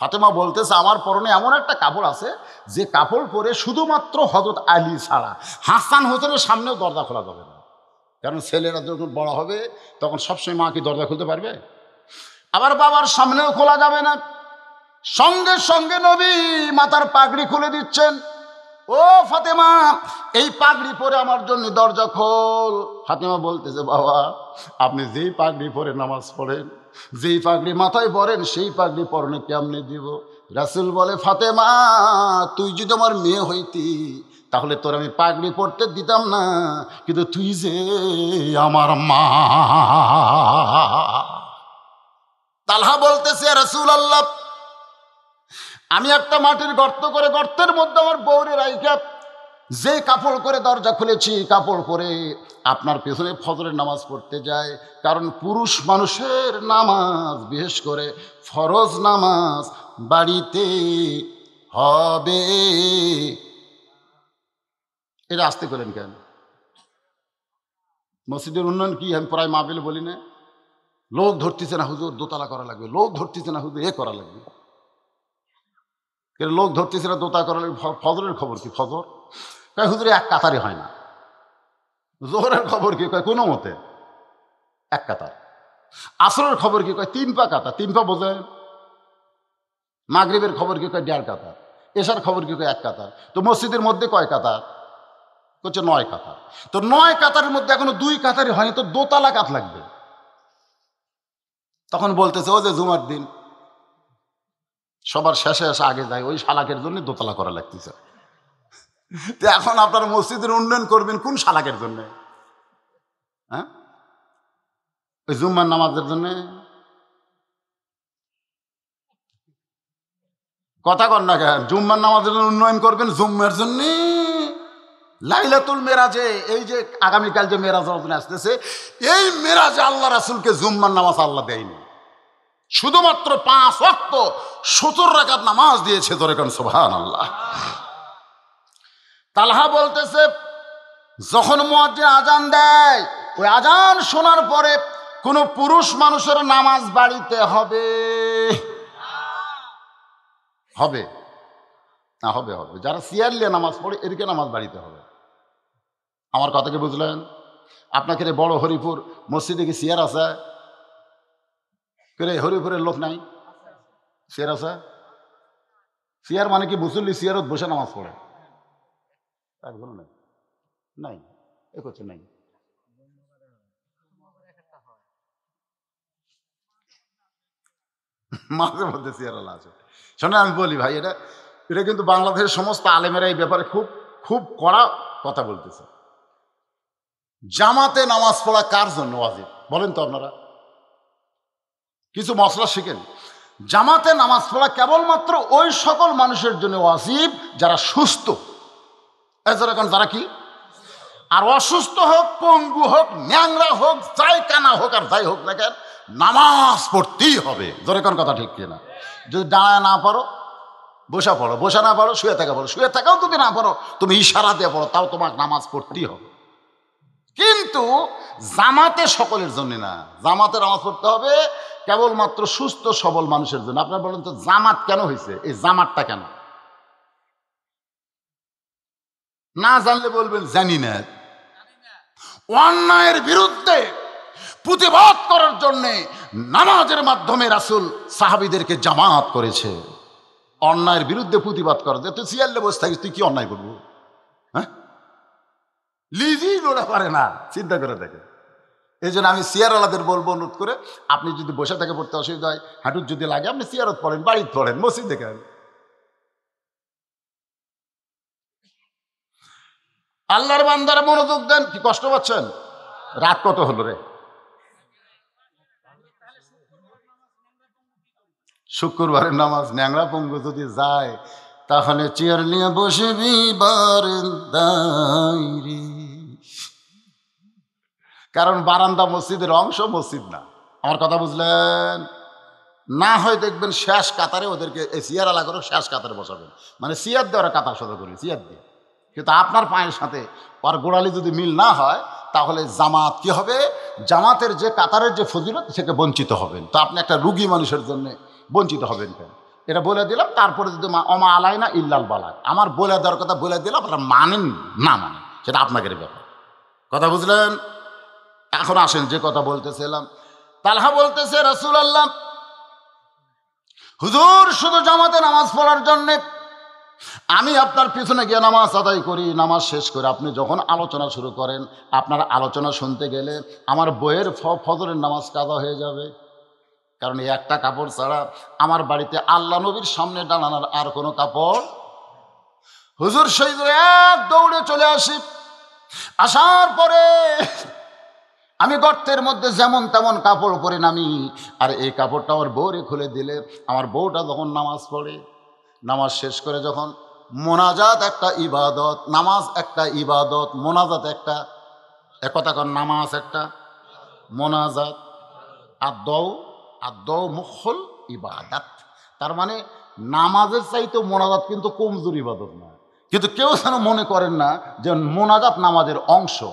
ফাতেমা বলতেছে, আমার পরনে এমন একটা কাপড় আছে, যে কাপড় পরে শুধুমাত্র হজরত আলী ছাড়া হাসান হোসেনের সামনেও দরজা খোলা যাবে না। কারণ ছেলেরা যখন বড় হবে, তখন সবসময় মা কি দরজা খুলতে পারবে? আবার বাবার সামনেও খোলা যাবে না। সঙ্গে সঙ্গে নবী মাতার পাগড়ি খুলে দিচ্ছেন। ও ফাতেমা, এই পাগড়ি পরে আমার জন্য দরজা খোল। ফাতেমা বলতেছে, বাবা, আপনি যেই পাগড়ি পরে নামাজ পড়েন যেই পাগড়ি মাথায় পরেন সেই পাগড়ি পরনে কেমনে দিব? রাসুল বলে, ফাতেমা, তুই যদি আমার মেয়ে হইতি, তাহলে তোর আমি পাগড়ি পড়তে দিতাম না। কিন্তু তুই যে আমার মা। তালহা বলতেছে রসুল আল্লাহ আমি একটা মাটির গর্ত করে গর্তের মধ্যে আমার বৌরে রাইকা যে কাপড় করে দরজা খুলেছি, কাপড় পরে আপনার পেছনে ফজরের নামাজ পড়তে যায়। কারণ পুরুষ মানুষের নামাজ, বিশেষ করে ফরজ নামাজ বাড়িতে হবে। এটা আসতে করেন কেন? মসজিদের উন্নয়ন কি? আমি প্রায় মা বলে বলি না। লোক ধরতেছে না, হুজুর, দোতলা করা লাগবে। লোক ধরতেছে না, হুজুর, এ করা লাগবে। লোক ধরতেছে না দোতা করা লাগবে? ফজরের খবর কি? ফজর? হুজুরে, এক কাতারে হয় না। জোহরের খবর কি? কয়, কোনো মতে। এক কাতার। আসরের খবর কি? কয়, তিন পা কাতার, তিন পা বোঝেন। মাগরিবের খবর কি? কয়, দেড় কাতার। এশার খবর কি? কয়, এক কাতার। তো মসজিদের মধ্যে কয় কাতার? হচ্ছে নয় কাতার। তো নয় কাতারের মধ্যে এখনও দুই কাতারই হয়নি, তো দোতলা কাত লাগবে। তখন বলতেছে, ও যে জুমার দিন, সবার শেষে এসে আগে যায়, ওই শালাকের জন্য দোতলা করা লাগতেছে। তো এখন আপনার মসজিদের উন্নয়ন করবেন কোন শালাকের জন্য? হ্যাঁ? ওই জুম্মার নামাজের জন্য? কথা কর না কেন? জুম্মার নামাজের জন্য উন্নয়ন করবেন জুম্মার জন্য? লাইলাতুল মেরাজে, এই যে আগামীকাল যে মেরাজ আসতেছে, এই মেরাজে আল্লাহ রাসুলকে জুম্মার নামাজ আল্লাহ দেয়নি। শুধুমাত্র পাঁচ অক্ত সত্তর রাকাত নামাজ দিয়েছে ধরে কারণ সোভান আল্লাহ তালহা বলতেছে, যখন মুয়াজ্জিন আজান দেয়, ওই আজান শোনার পরে কোনো পুরুষ মানুষের নামাজ বাড়িতে হবে। হবে। না, হবে হবে। যারা সিয়ার লিয়ে নামাজ পড়ে, এদিকে নামাজ বাড়িতে হবে। আমার কথা কি বুঝলেন? আপনাকে রে বড় হরিপুর মসজিদে কি সিয়ার আছে? রে হরিপুরের লোক নাই? সিয়ার আছে? সিয়ার মানে কি মুসল্লি সিয়ারত বসে নামাজ পড়ে? একজনও নাই। নাই, এ করছে নাই। মাঝে মধ্যে সিয়ারালা আছে। শোনে আমি বলি ভাই, এটা এটা কিন্তু বাংলাদেশের সমস্ত আলেমেরা এই ব্যাপারে খুব খুব কড়া কথা বলতেছে। জামাতে নামাজ পড়া কার জন্য ওয়াজিব? বলেন তো আপনারা। কিছু মশলা শিখেন। জামাতে নামাজ পড়া কেবলমাত্র ওই সকল মানুষের জন্য ওয়াজিব যারা সুস্থ। এছাড়া এখন যারা কি? আর অসুস্থ হোক, পঙ্গু হোক, ন্যাংরা হোক যাই কানা হোক আর যাই হোক না কেন, নামাজ পড়তেই হবে। জোরে কোন কথা ঠিক কিনা? যদি দাঁড়ায় না পারো, বসা পড়ো। বসা না পারো, শুয়ে থাকা পড়ো। শুয়ে থাকাও যদি না পারো, তুমি ইশারা দিয়ে পড়ো, তাও তোমার নামাজ পড়তেই হবে। কিন্তু জামাতে সকলের জন্য না। জামাতে নামাজ পড়তে হবে কেবলমাত্র সুস্থ, সবল মানুষের জন্য। আপনার বলেন তো, জামাত কেন হয়েছে? এই জামাতটা কেন? না জানলে বলবেন জানি না। অন্যায়ের বিরুদ্ধে প্রতিবাদ করার জন্য নামাজের মাধ্যমে রাসুল সাহাবিদেরকে জামাত করেছে। অন্যায়ের বিরুদ্ধে প্রতিবাদ করা যায় তুই সিয়ারলে বসে থাকিস, তুই কি অন্যায় করব? হ্যাঁ? লিজি লোড়া পারে না, চিন্তা করে দেখে। এই জন্য আমি সিয়ারওয়ালাদের বলব, অনুরোধ করে আপনি যদি বসে থেকে পড়তে অসুবিধা হয়, হাঁটুর যদি লাগে, আপনি সিয়ারত পড়েন, বাড়িতে পড়েন, মসজিদ দেখেন আল্লাহর বান্দারা মনোযোগ দেন, কি কষ্ট পাচ্ছেন? রাত কত হলো রে? শুক্রবারের নামাজ ন্যাংরা পঙ্গু যদি যায়, তাহলে চেয়ার নিয়ে বসে কারণ বারান্দা মসজিদের অংশ মসজিদ না। আমার কথা বুঝলেন? না হয় দেখবেন শেষ কাতারে ওদেরকে সিয়ার আলা করে শেষ কাতারে বসাবেন। মানে সিয়ার দিয়ে ওরা কাতার সাথে করি, সিয়ার দিয়ে। কিন্তু আপনার পায়ের সাথে ওর গোড়ালি যদি মিল না হয়, তাহলে জামাত কি হবে? জামাতের যে কাতারের যে ফজিলত থেকে বঞ্চিত হবেন। তো আপনি একটা রুগী মানুষের জন্য বঞ্চিত হবেন কেন? এটা বলে দিলাম, তারপরে যদি অমা আলাই না ইল্লাল বালায়। আমার বলে দেওয়ার কথা বলে দিলাম, আপনারা মানেন না মানেন, সেটা আপনাকে ব্যাপার। কথা বুঝলেন? এখন আসেন, যে কথা বলতেছিলাম। তালহা বলতেছে রসুল আল্লাহ হুজুর, শুধু জামাতে নামাজ পড়ার জন্যে আমি আপনার পিছনে গিয়ে নামাজ আদায় করি, নামাজ শেষ করে আপনি যখন আলোচনা শুরু করেন, আপনার আলোচনা শুনতে গেলে আমার বইয়ের ফজরের নামাজ কাদা হয়ে যাবে। কারণ এই একটা কাপড় ছাড়া আমার বাড়িতে আল্লাহ নবীর সামনে দাঁড়ানোর আর কোনো কাপড় হুজুর সেই এক দৌড়ে চলে আসি। আসার পরে আমি গর্তের মধ্যে যেমন তেমন কাপড় পরে নামি, আর এই কাপড়টা আমার বউরে খুলে দিলে আমার বউটা যখন নামাজ পড়ে। নামাজ শেষ করে যখন মোনাজাত একটা ইবাদত, নামাজ একটা ইবাদত, মোনাজাত একটা একথা কর নামাজ একটা, মোনাজাত আর দৌ আর দৌ মুখল ইবাদাত। তার মানে নামাজের চাইতে মোনাজাত কিন্তু কমজোর ইবাদত না। কিন্তু কেউ যেন মনে করেন না যে মোনাজাত নামাজের অংশ।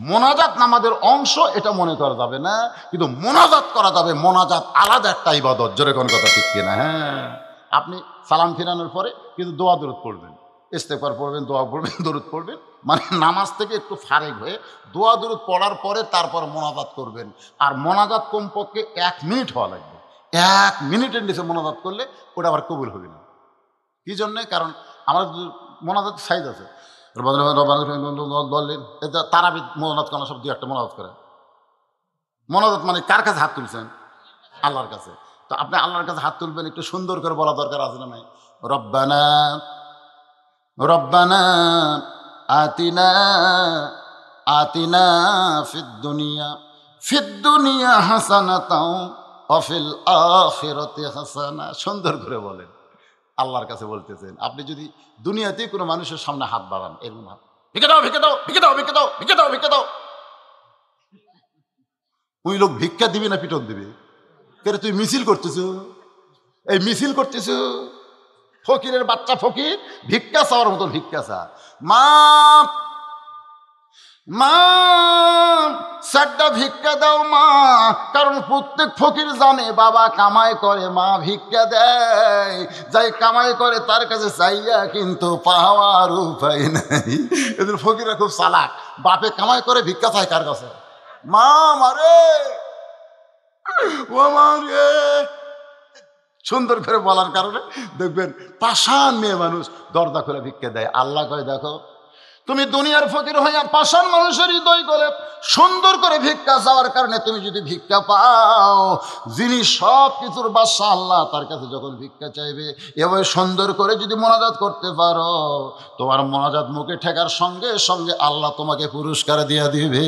মোনাজাত নামাজের অংশ এটা মনে করা যাবে না, কিন্তু মোনাজাত করা যাবে। মোনাজাত আলাদা একটা ইবাদত, জোরে কোন কথা ঠিক কিনা? হ্যাঁ। আপনি সালাম ফিরানোর পরে কিন্তু দোয়া দূরত পড়বেন। ইস্তেকবার পড়বেন, দোয়া পড়বেন, দরুদ পড়বেন। মানে নামাজ থেকে একটু ফারেক হয়ে দোয়া দরুদ পড়ার পরে তারপর মোনাজাত করবেন। আর মোনাজাত কমপক্ষে এক মিনিট হওয়া লাগবে। এক মিনিটের নিচে মোনাজাত করলে ওটা আবার কবুল হবে না। কি জন্যে? কারণ আমার মোনাজাত সাইজ আছে। বললেন এটা তারাবি করা সব দু একটা মোনাজাত করে। মোনাজাত মানে কার কাছে হাত তুলছেন? আল্লাহর কাছে। তো আপনি আল্লাহর কাছে হাত তুলবেন, একটু সুন্দর করে বলা দরকার আছে না রব্বানা রব্বানা, আতিনা আতিনা ফিদ দুনিয়া ফিদ দুনিয়া হাসানা তাও অফিল আখিরাতে হাসানা। সুন্দর করে বলেন। আল্লাহর কাছে বলতেছেন, আপনি যদি দুনিয়াতে কোনো মানুষের সামনে হাত বাড়ান, এরকম হাত ভিকে দাও ভিকে দাও ভিকে দাও ভিকে দাও ভিকে দাও ভিকে দাও। ওই লোক ভিক্ষা দিবে না পিটন দিবে? কেরে তুই মিছিল করতেছ? এই মিছিল করতেছ? ফকিরের বাচ্চা ফকির? ভিক্ষা চাওয়ার মতন ভিক্ষা চা। মা মা ভিক্ষা দাও মা, কারণ প্রত্যেক ফকির জানে, বাবা কামাই করে, মা ভিক্ষা দেয়। যাই কামাই করে, তার কাছে চাইয়া কিন্তু পাওয়ার উপায় নাই। এদের ফকিরা খুব চালাক। বাপে কামাই করে, ভিক্ষা চায় কার কাছে? মা মারে সুন্দর করে বলার কারণে দেখবেন পাশান মেয়ে মানুষ দরজা খুলে ভিক্ষে দেয়। আল্লাহ কয়, দেখো তুমি দুনিয়ার ফকির হইয়া পাষাণ মানুষের হৃদয় করে সুন্দর করে ভিক্ষা চাওয়ার কারণে তুমি যদি ভিক্ষা পাও, যিনি সব কিছুর বাদশা আল্লাহ তার কাছে যখন ভিক্ষা চাইবে, এভাবে সুন্দর করে যদি মোনাজাত করতে পারো, তোমার মোনাজাত মুখে ঠেকার সঙ্গে সঙ্গে আল্লাহ তোমাকে পুরস্কার দিয়ে দিবে।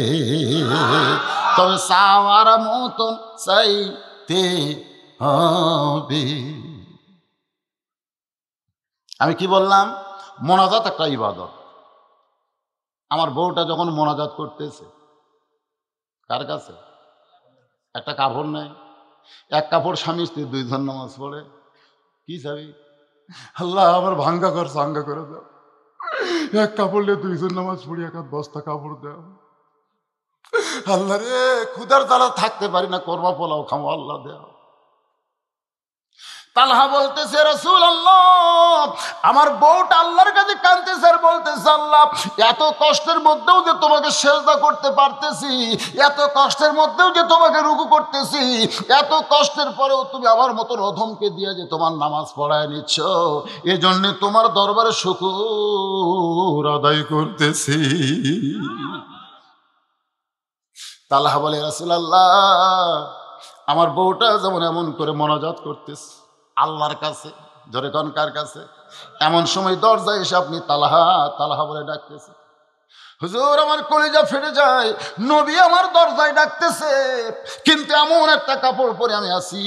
তবে চাওয়ার মতন চাইতে হবে। আমি কি বললাম? মোনাজাত একটা ইবাদত। আমার বউটা যখন মোনাজাত করতেছে, কার কাছে? একটা কাপড় নেই। এক কাপড় স্বামী, স্ত্রী, দুইজন নামাজ পড়ে। কি চাবি আল্লাহ, আমার ভাঙ্গা কর সাঙ্গা করে দাও। এক কাপড় নিয়ে দুইজন নামাজ পড়ি, এক বস্তা কাপড় দাও। আল্লাহ রে ক্ষুদার দ্বারা থাকতে পারি না, কর্মা পোলাও খামো, আল্লাহ দেও। তালহা বলতেছে রসুল আল্লাহ আমার বউটা আল্লাহর কাছে কানতেছে আর বলতেছে আল্লাহ, এত কষ্টের মধ্যেও যে তোমাকে সেজদা করতে পারতেছি, এত কষ্টের মধ্যেও যে তোমাকে রুকু করতেছি, এত কষ্টের পরেও তুমি আমার মতো রধমকে দিয়ে যে তোমার নামাজ পড়ায় নিচ্ছ, এজন্য তোমার দরবারে শুকুর আদায় করতেছি। তালহা বলে রসুল আল্লাহ আমার বউটা যেমন এমন করে মনাজাত করতেছে। আল্লাহর কাছে কন কার কাছে? এমন সময় দরজায় এসে আপনি তালাহা তালাহা বলে ডাকতেছে। হুজুর, আমার কলিজা ফেটে যায়, নবী আমার দরজায় ডাকতেছে, কিন্তু এমন একটা কাপড় পরে আমি আসি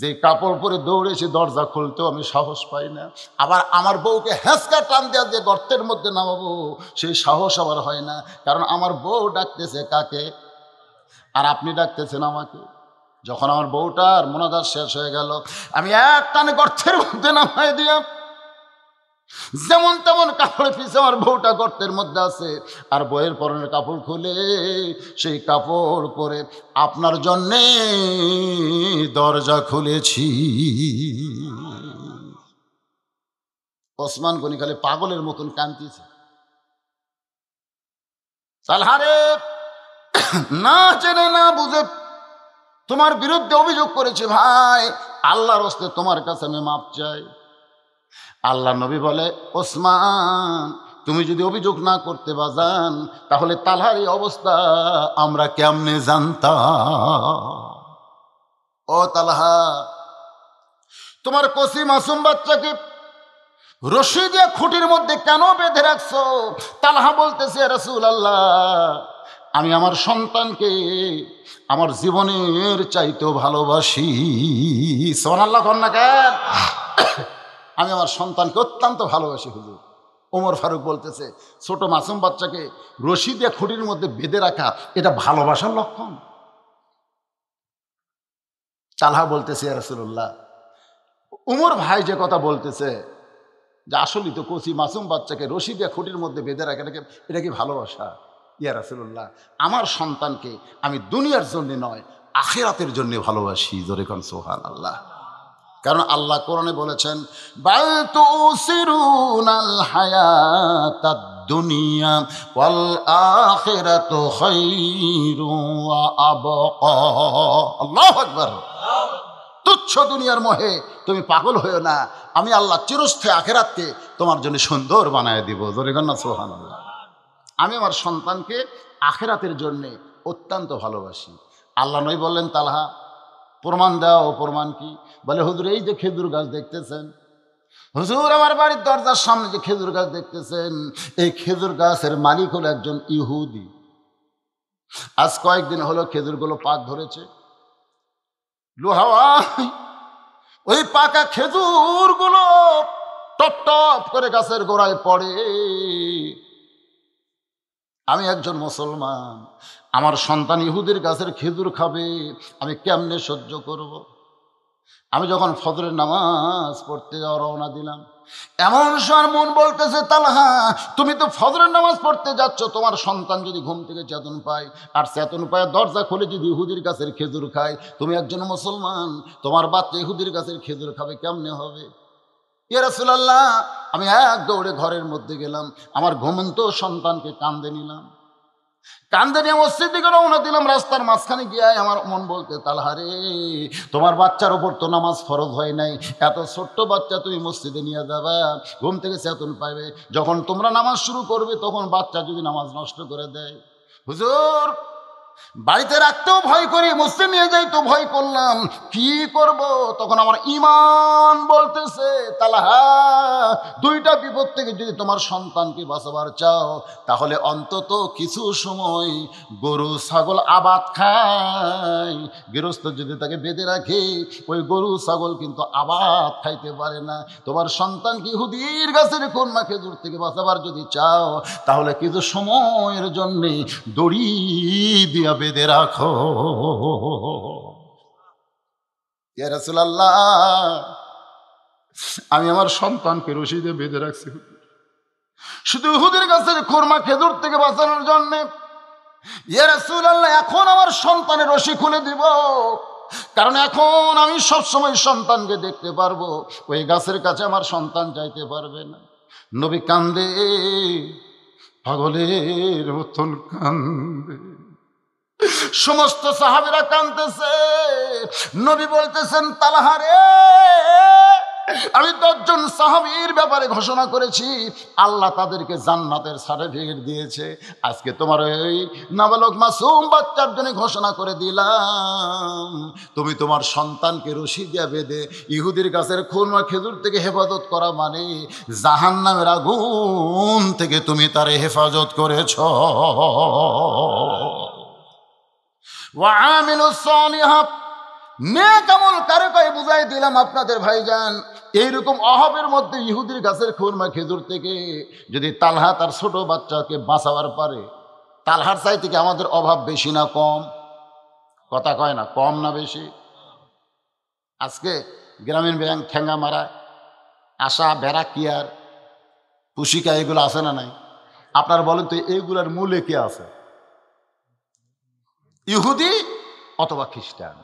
যে কাপড় পরে দৌড়ে এসে দরজা খুলতেও আমি সাহস পাই না। আবার আমার বউকে হ্যাঁচকা টান দেওয়া যে গর্তের মধ্যে নামাবো, সেই সাহস আবার হয় না, কারণ আমার বউ ডাকতেছে কাকে? আর আপনি ডাকতেছেন আমাকে। যখন আমার বউটার মোনাজাত শেষ হয়ে গেল, আমি এক টানে গর্তের মধ্যে নামাই দিয়া, যেমন তেমন কাপড় পিছে আমার বউটা গর্তের মধ্যে আছে, আর বইয়ের পরনের কাপড় খুলে সেই কাপড় পরে আপনার জন্যে দরজা খুলেছি। ওসমান গনি খালি পাগলের মতন কান্তিছে সালহারে, না চেনে না বুঝে তোমার বিরুদ্ধে অভিযোগ করেছে, ভাই, আল্লাহর হস্তে তোমার কাছে আমি মাপ চাই। আল্লাহ নবী বলে, ওসমান, তুমি যদি অভিযোগ না করতে বাজান, তাহলে তালহার এই অবস্থা আমরা কেমনে জানতাম? ও তালহা, তোমার কসি মাসুম বাচ্চাকে রশি দিয়ে খুঁটির মধ্যে কেন বেঁধে রাখছো? তালহা বলতেছে রসুল আল্লাহ আমি আমার সন্তানকে আমার জীবনের চাইতেও ভালোবাসি। সোনাল্লাহ কন্যা কেন? আমি আমার সন্তানকে অত্যন্ত ভালোবাসি, হুজুর। ওমর ফারুক বলতেছে, ছোট মাসুম বাচ্চাকে রশি দিয়ে খুঁটির মধ্যে বেঁধে রাখা, এটা ভালোবাসার লক্ষণ। চালহা বলতেছে রসুল্লাহ উমর ভাই যে কথা বলতেছে, যে আসলেই তো কচি মাসুম বাচ্চাকে রশি দিয়ে খুঁটির মধ্যে বেঁধে রাখা এটা কি ভালোবাসা? ইয়া রাসুল্লাহ আমার সন্তানকে আমি দুনিয়ার জন্য নয়, আখেরাতের জন্য ভালোবাসি। জোরে কন সোহান আল্লাহ কারণ আল্লাহ কোরআনে বলেছেন দুনিয়া আল্লাহু তুচ্ছ দুনিয়ার মোহে, তুমি পাগল হয়েও না। আমি আল্লাহ চিরস্থে আখেরাতকে তোমার জন্য সুন্দর বানায় দিব। জোরেগন্না সোহান আমি আমার সন্তানকে আখেরাতের জন্যে অত্যন্ত ভালোবাসি। আল্লাহ নই বললেন, তালহা, প্রমাণ দাও, প্রমাণ কি? বলে, হুজুর, এই যে খেজুর গাছ দেখতেছেন, হুজুর, আমার বাড়ির দরজার সামনে যে খেজুর গাছ দেখতেছেন, এই খেজুর গাছের মালিক হলো একজন ইহুদি। আজ কয়েকদিন হলো খেজুরগুলো পাক ধরেছে। লোহাওয়া, ওই পাকা খেজুরগুলো টপ টপ করে গাছের গোড়ায় পড়ে। আমি একজন মুসলমান, আমার সন্তান ইহুদির গাছের খেজুর খাবে, আমি কেমনে সহ্য করব। আমি যখন ফজরের নামাজ পড়তে যাওয়া রওনা দিলাম, এমন সময় মন বলতেছে, তালহা, তুমি তো ফজরের নামাজ পড়তে যাচ্ছ, তোমার সন্তান যদি ঘুম থেকে চেতন পায়, আর চেতন পায় দরজা খুলে যদি ইহুদির গাছের খেজুর খায়, তুমি একজন মুসলমান, তোমার বাচ্চা ইহুদির গাছের খেজুর খাবে, কেমনে হবে ইয়ে রাসূলুল্লাহ, আমি এক দৌড়ে ঘরের মধ্যে গেলাম, আমার ঘুমন্ত সন্তানকে কান্দে নিলাম। কান্দে নিয়ে মসজিদ দিকে রওনা দিলাম, রাস্তার মাঝখানে গিয়ে আমার মন বলতে তালহারে তোমার বাচ্চার ওপর তো নামাজ ফরজ হয় নাই, এত ছোট্ট বাচ্চা তুমি মসজিদে নিয়ে যাবা, ঘুম থেকে চেতন পাইবে। যখন তোমরা নামাজ শুরু করবে, তখন বাচ্চা যদি নামাজ নষ্ট করে দেয়। হুজুর বাড়িতে রাখতেও ভয় করি, মসজিদ নিয়ে যাই তো ভয় করলাম। কি করব? তখন আমার ইমান বলতেছে, তালাহা, দুইটা বিপদ থেকে যদি তোমার সন্তানকে বাঁচাবার চাও, তাহলে অন্তত কিছু সময় গরু, ছাগল আবাদ খায়। গৃহস্থ যদি তাকে বেঁধে রাখে, ওই গরু, ছাগল কিন্তু আবাদ খাইতে পারে না। তোমার সন্তানকে হুদির গাছের কন্যা খেজুর থেকে বাঁচাবার যদি চাও, তাহলে কিছু সময়ের জন্যে দড়ি দিয়া বেঁধে রাখো। ইয়া রাসূলুল্লাহ, আমি আমার সন্তানকে রশিদে বেঁধে রাখছি। শুধু হুদের গাছের কোরমা খেজুর থেকে বাঁচানোর জন্যে। ইয়া রাসূলুল্লাহ, এখন আমার সন্তানের রশি খুলে দিব। কারণ এখন আমি সবসময় সন্তানকে দেখতে পারব। ওই গাছের কাছে আমার সন্তান যাইতে পারবে না। নবী কান্দে, পাগলের মতন কান্দে। সমস্ত সাহাবিরা কান্দতেছে নবী বলতেছেন তালাহারে আমি দশজন সাহাবির ব্যাপারে ঘোষণা করেছি। আল্লাহ তাদেরকে জান্নাতের সার্টিফিকেট দিয়েছে। আজকে তোমার ওই নাবালক মাসুম বাচ্চার জন্য ঘোষণা করে দিলাম। তুমি তোমার সন্তানকে রশি দিয়া বেঁধে ইহুদির গাছের খুনমা খেজুর থেকে হেফাজত করা মানে জাহান নামের আগুন থেকে তুমি তারে হেফাজত করেছ। নেক আমল কারে কয়ে বুঝাই দিলাম আপনাদের ভাইজান। এইরকম অভাবের মধ্যে ইহুদির গাছের খুরমা খেজুর থেকে। যদি তালহা তার ছোট বাচ্চাকে বাঁচাবার পারে, তালহার চাই থেকে আমাদের অভাব বেশি না কম? কথা কয় না, কম না বেশি? আজকে গ্রামীণ ব্যাংক ঠেঙ্গা মারা, আশা বেড়া কিয়ার পুষিকা এগুলো আছে না নাই? আপনারা বলেন তো, এইগুলার মূলে কে আছে? ইহুদি অথবা খ্রিস্টান।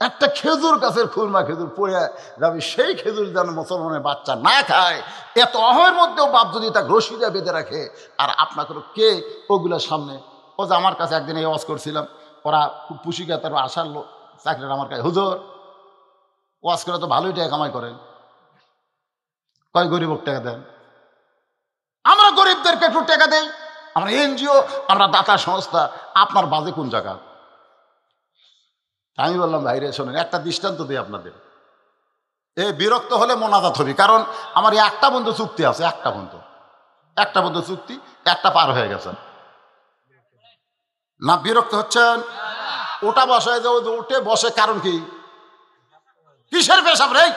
একটা খেজুর গাছের খুরমা খেজুর পড়ে যাবে, সেই খেজুর যেন মুসলমানের বাচ্চা না খায়। এত অহের মধ্যেও বাপ যদি তা রশিদা বেঁধে রাখে, আর আপনাকে কে ওগুলোর সামনে? ও যে আমার কাছে একদিন এই ওয়াজ করছিলাম, ওরা খুব পুষিকা তার আসার লোক, চাকরির আমার কাছে, হুজুর, ওয়াজ করে তো ভালোই টাকা কামাই করেন। কয় গরিব টাকা দেন? আমরা গরিবদেরকে একটু টাকা দেই। আমরা এনজিও, আমরা দাতা সংস্থা, আপনার বাজে কোন জায়গা? আমি বললাম, ভাইরে, শোনেন, একটা দৃষ্টান্ত দিই আপনাদের। এ, বিরক্ত হলে মোনাজাত হবি, কারণ আমার একটা বন্ধু চুক্তি আছে, একটা বন্ধু। একটা বন্ধু চুক্তি, একটা পার হয়ে গেছে। না, বিরক্ত হচ্ছেন? ওটা বসায় যে উঠে বসে, কারণ কি? কিসের পেশাব রে?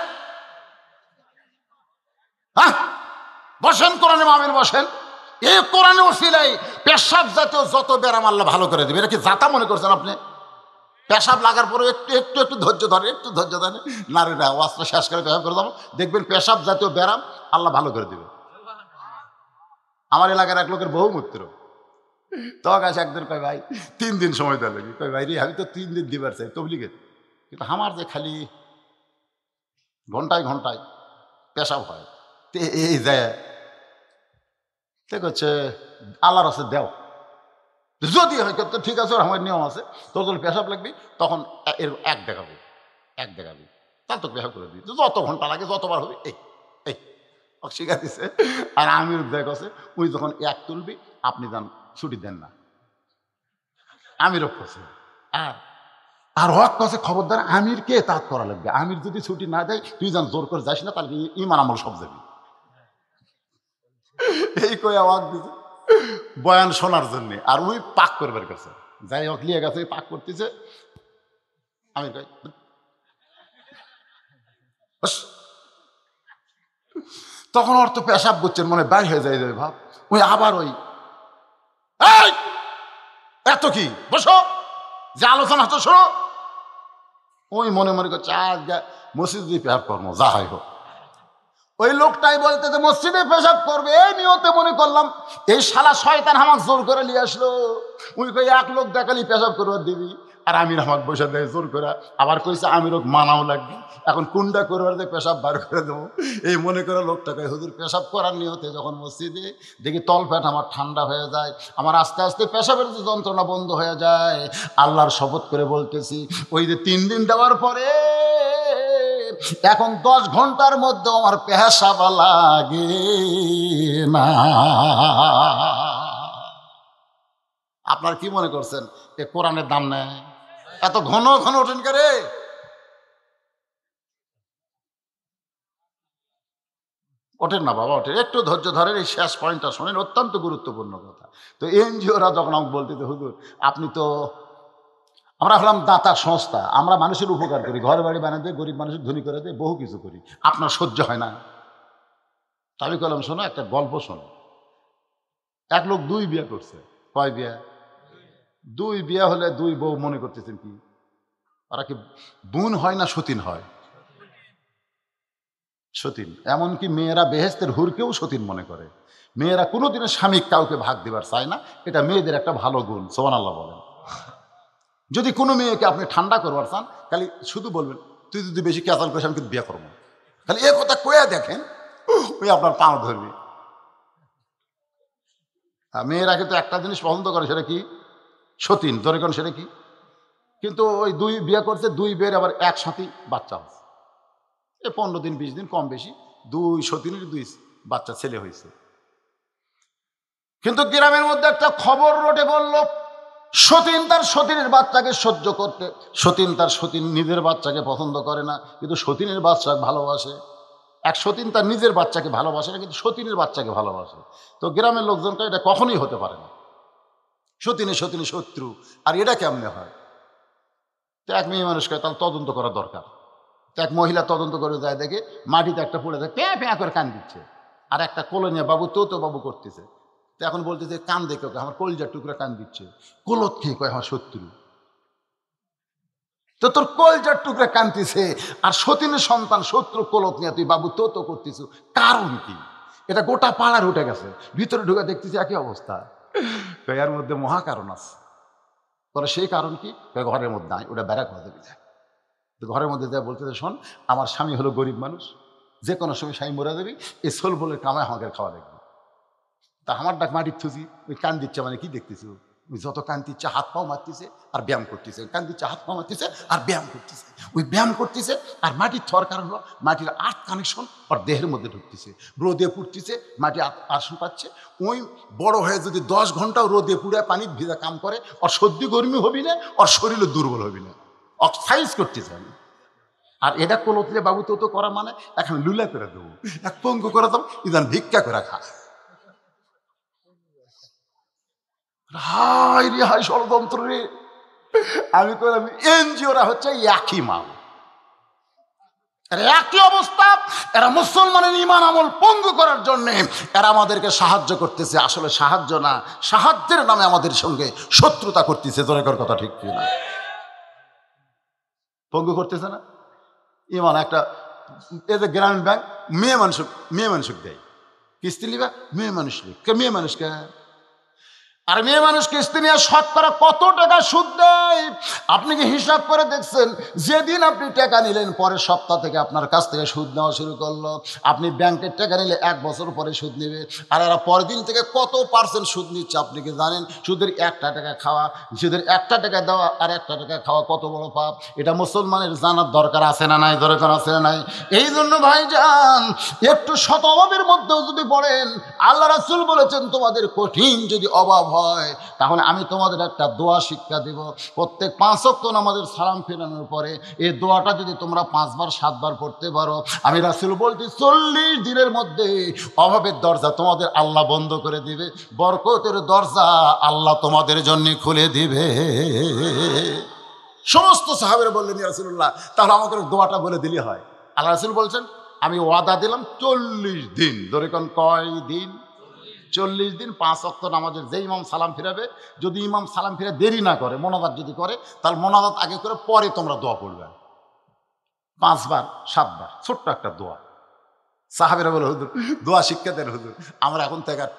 হ্যাঁ? বসেন কোরআনে মামের বসেন। এই কোরআনে ওসিলাই পেশাব জাতীয় যত ব্যারাম আল্লাহ ভালো করে দেবে। এটা কি জাতা মনে করছেন আপনি? পেশাব লাগার পরে একটু একটু একটু ধৈর্য ধরে, একটু ধৈর্য ধরে। নারীরা রে, না ওয়াজটা শেষ করে পেশাব করে দেবো। দেখবেন পেশাব জাতীয় ব্যারাম আল্লাহ ভালো করে দেবে। আমার এলাকার এক লোকের বহু মূত্র তো কাছে একদিন কয়, ভাই, তিন দিন সময় দেওয়া লাগবে কয়, ভাই রে, আমি তো তিন দিন দিবার চাই, তবলিগে কিন্তু আমার যে খালি ঘন্টায় ঘন্টায় পেশাব হয়। এই দেয় ঠিক আছে আল্লাহর আছে দেও। যদি হয় তো ঠিক আছে আমার নিয়ম আছে, তোর যখন পেশাব লাগবি, তখন এর এক দেখাবি এক দেখাবি। তাহলে তো পেশাব করে দিবি। যত ঘণ্টা লাগে, যতবার হবে, এই এই শিখা দিছে। আর আমির দেখ আছে উনি যখন এক তুলবি, আপনি যান, ছুটি দেন না। আমিরও করছে। আর আর হক কাছে খবরদার আমির কে তাঁত করা লাগবে। আমির যদি ছুটি না দেয়, তুই যান, জোর করে যাস না, তাহলে ইমান আমল সব যাবি। এই কই আওয়াজ দিছে। বয়ান শোনার জন্য। আর ওই পাক করবার কাছে যাই হোক, লিয়ে গেছে, পাক করতেছে। আমি কই তখন ওর তো পেশাব করছেন মনে বাইর হয়ে যায় যাবে ভাব ওই আবার ওই! এত কি? বসো। যে আলোচনা তো শোনো। ওই মনে মনে করছে আজ মসজিদে কর্ম যা হয় হোক। ওই লোকটাই বলতে যে মসজিদে পেশাব করবে, এই নিয়তে মনে করলাম, এই শালা শয়তান আমাকে জোর করে নিয়ে আসলো। উনি কই এক লোক দেখালি পেশাব করবার দিবি? আর আমির আমাকে বসে দেয় জোর করে। আবার কইছে আমিরও মানাও লাগবে। এখন কুন্ডা করবার দিয়ে পেশাব বার করে দেবো। এই মনে করে লোকটাকে হুজুর, পেশাব করার নিয়তে যখন মসজিদে দেখি তলপেট আমার ঠান্ডা হয়ে যায়, আমার আস্তে আস্তে পেশাবের যে যন্ত্রণা বন্ধ হয়ে যায়, আল্লাহর শপথ করে বলতেছি, ওই যে তিন দিন দেওয়ার পরে এখন দশ ঘণ্টার মধ্যে আমার পেশাব লাগে না। আপনার কি মনে করছেন? এ কোরআনের দাম নেয় এত ঘন ঘন ওঠেন করে ওঠেন না বাবা, ওঠেন। একটু ধৈর্য ধরেন, এই শেষ পয়েন্টটা শোনেন, অত্যন্ত গুরুত্বপূর্ণ কথা। তো এনজিওরা যখন আমাকে বলতেছে, হুজুর, আপনি তো আমরা হলাম দাতার সংস্থা, আমরা মানুষের উপকার করি ঘর বাড়ি বানাতে গরিব মানুষের ধনী করে দেয় বহু কিছু করি, আপনার সহ্য হয় না। তা আমি কলম শোনো, একটা গল্প শোনো। এক লোক দুই বিয়ে করছে। কয় বিয়ে? দুই বিয়ে হলে দুই বউ মনে করতেছেন কি? ওরা কি বোন হয় না সতীন হয়? সতীন। এমনকি মেয়েরা বেহেস্তের হুরকেও সতীন মনে করে। মেয়েরা কোনোদিনও স্বামী কাউকে ভাগ দেবার চায় না, এটা মেয়েদের একটা ভালো গুণ সোমান আল্লাহ বলেন। যদি কোনো মেয়েকে আপনি ঠান্ডা করবার চান, খালি শুধু বলবেন, তুই যদি বেশি ক্যাচাল করিস, আমি কিন্তু বিয়ে করব খালি এ কথা কয়ে দেখেন, ওই আপনার পাও ধরবে। মেয়েরা কিন্তু একটা জিনিস পছন্দ করে, সেটা কি? সতীন, ধরে কোন সেটা কি? কিন্তু ওই দুই বিয়ে করছে, দুই বিয়ের আবার একসাথে বাচ্চা হচ্ছে। এ পনেরো দিন, বিশ দিন, কম বেশি, দুই সতীনের, দুই বাচ্চা ছেলে হয়েছে। কিন্তু গ্রামের মধ্যে একটা খবর রটে বলল সতীন তার সতীনের বাচ্চাকে সহ্য করতে, সতীন তার সতীন নিজের বাচ্চাকে পছন্দ করে না, কিন্তু সতীনের বাচ্চা ভালোবাসে। এক সতীন তার নিজের বাচ্চাকে ভালোবাসে না, কিন্তু সতীনের বাচ্চাকে ভালোবাসে। তো গ্রামের লোকজনকে এটা কখনোই হতে পারে না। সতীনে সতীনে শত্রু, আর এটা কেমনে হয়? তো এক মেয়ে মানুষকে তাহলে তদন্ত করা দরকার। তো এক মহিলা তদন্ত করে যায়, দেখে মাটিতে একটা পড়ে থাকে প্যাঁ প্যাঁ করে কান দিচ্ছে। আর একটা কলোনিয়া বাবু, তো তো বাবু করতেছে। তো এখন বলতেছে, কান দেখে ওকে, আমার কলজার টুকরা কান দিচ্ছে। কলত খেয়ে কয়, আমার শত্রু। তো তোর কলজার টুকরা কানতিছে আর সতীনের সন্তান শত্রু কলত নিয়ে তুই বাবু তো তো করতিস কারণ কি? এটা গোটা পাড়ার উঠে গেছে। ভিতরে ঢুকে দেখতেছি একই অবস্থা। এর মধ্যে মহা কারণ আছে। পরে সেই কারণ কি? ঘরের মধ্যে নাই, ওটা ব্যারাক হয়ে যাবে যায় ঘরের মধ্যে যা বলতেছে, শোন, আমার স্বামী হলো গরিব মানুষ। যে কোনো সময় স্বামী মরে যাবি, এই সোল বলে কামায় আমাকে খাওয়া দেখবে তা আমার ডাক মাটির থুজি ওই কান দিচ্ছে মানে কি দেখতেছি? ওই যত কান দিচ্ছে, হাত পাও মারতেছে আর ব্যায়াম করতেছে। কান দিচ্ছে, হাত পাও মারতেছে আর ব্যায়াম করতেছে। ওই ব্যায়াম করতেছে আর মাটির থর কারণ হলো মাটির আর্থ কানেকশন ওর দেহের মধ্যে ঢুকতেছে। রোদে পুড়তেছে, মাটি আসন পাচ্ছে। ওই বড় হয়ে যদি দশ ঘন্টাও রোদে পুড়ে পানি ভিজা কাম করে, ওর সর্দি গরমি হবি না, ওর শরীরে দুর্বল হবি না। অক্সাইজ করতেছে আমি। আর এটা কোলতলে বাবু তো তো করা মানে এখন লুলা করে দেবো। এক পঙ্গু করে দেবো, ইদান ভিক্ষা করে খা। হাই রে হাই ষড়যন্ত্র রে। আমি কইলাম, এনজিওরা হচ্ছে একই মাল। একই অবস্থা, এরা মুসলমানের ইমান আমল পঙ্গু করার জন্য এরা আমাদেরকে সাহায্য করতেছে। আসলে সাহায্য না, সাহায্যের নামে আমাদের সঙ্গে শত্রুতা করতেছে। জনকর কথা ঠিক কিনা? পঙ্গু করতেছে না? ইমান একটা এদের গ্রামীণ ব্যাংক, মেয়ে মানুষ, মেয়ে মানুষকে দেয়। কিস্তি নিবা মেয়ে মানুষ কে, মেয়ে মানুষকে? আর মেয়ে মানুষ কিস্তি নিয়ে শতকরা কত টাকা সুদ দেয়? আপনি কি হিসাব করে দেখছেন? যেদিন আপনি টাকা নিলেন, পরের সপ্তাহ থেকে আপনার কাছ থেকে সুদ নেওয়া শুরু করল। আপনি ব্যাংকের টাকা নিলে এক বছর পরে সুদ নেবে। আর এরা পরের দিন থেকে কত পার্সেন্ট সুদ নিচ্ছে আপনি কি জানেন? সুদের একটা টাকা খাওয়া, সুদের একটা টাকা দেওয়া আর একটা টাকা খাওয়া কত বড় পাপ? এটা মুসলমানের জানার দরকার আছে না নাই? দরকার আছে না নাই? এই জন্য ভাইজান, একটু শত অভাবের মধ্যেও যদি পড়েন আল্লাহ রাসুল বলেছেন, তোমাদের কঠিন যদি অভাব হয়, তাহলে আমি তোমাদের একটা দোয়া শিক্ষা দেব। প্রত্যেক পাঁচ অক্ট আমাদের সালাম ফেরানোর পরে এই দোয়াটা যদি তোমরা পাঁচবার, সাতবার পড়তে পারো, আমি রাসুল বলছি, চল্লিশ দিনের মধ্যে অভাবের দরজা তোমাদের আল্লাহ বন্ধ করে দিবে। বরকতের দরজা আল্লাহ তোমাদের জন্য খুলে দিবে। সমস্ত সাহাবের বললেন রাসুল্লাহ তাহলে আমাদের দোয়াটা বলে দিলে হয়। আল্লাহ রাসুল বলছেন, আমি ওয়াদা দিলাম চল্লিশ দিন। ধরে কয় দিন? চল্লিশ দিন পাঁচ অক্ত নামাজের যে ইমাম সালাম ফিরাবে, যদি ইমাম সালাম ফিরে দেরি না করে, মোনাজাত যদি করে, তাহলে মোনাজাত আগে করে পরে তোমরা দোয়া পড়বে পাঁচবার, সাতবার, ছোট্ট একটা দোয়া। সাহাবেরা বলে, হুজুর, দোয়া শিক্ষা দেন, হুজুর। আমরা এখন থেকে আর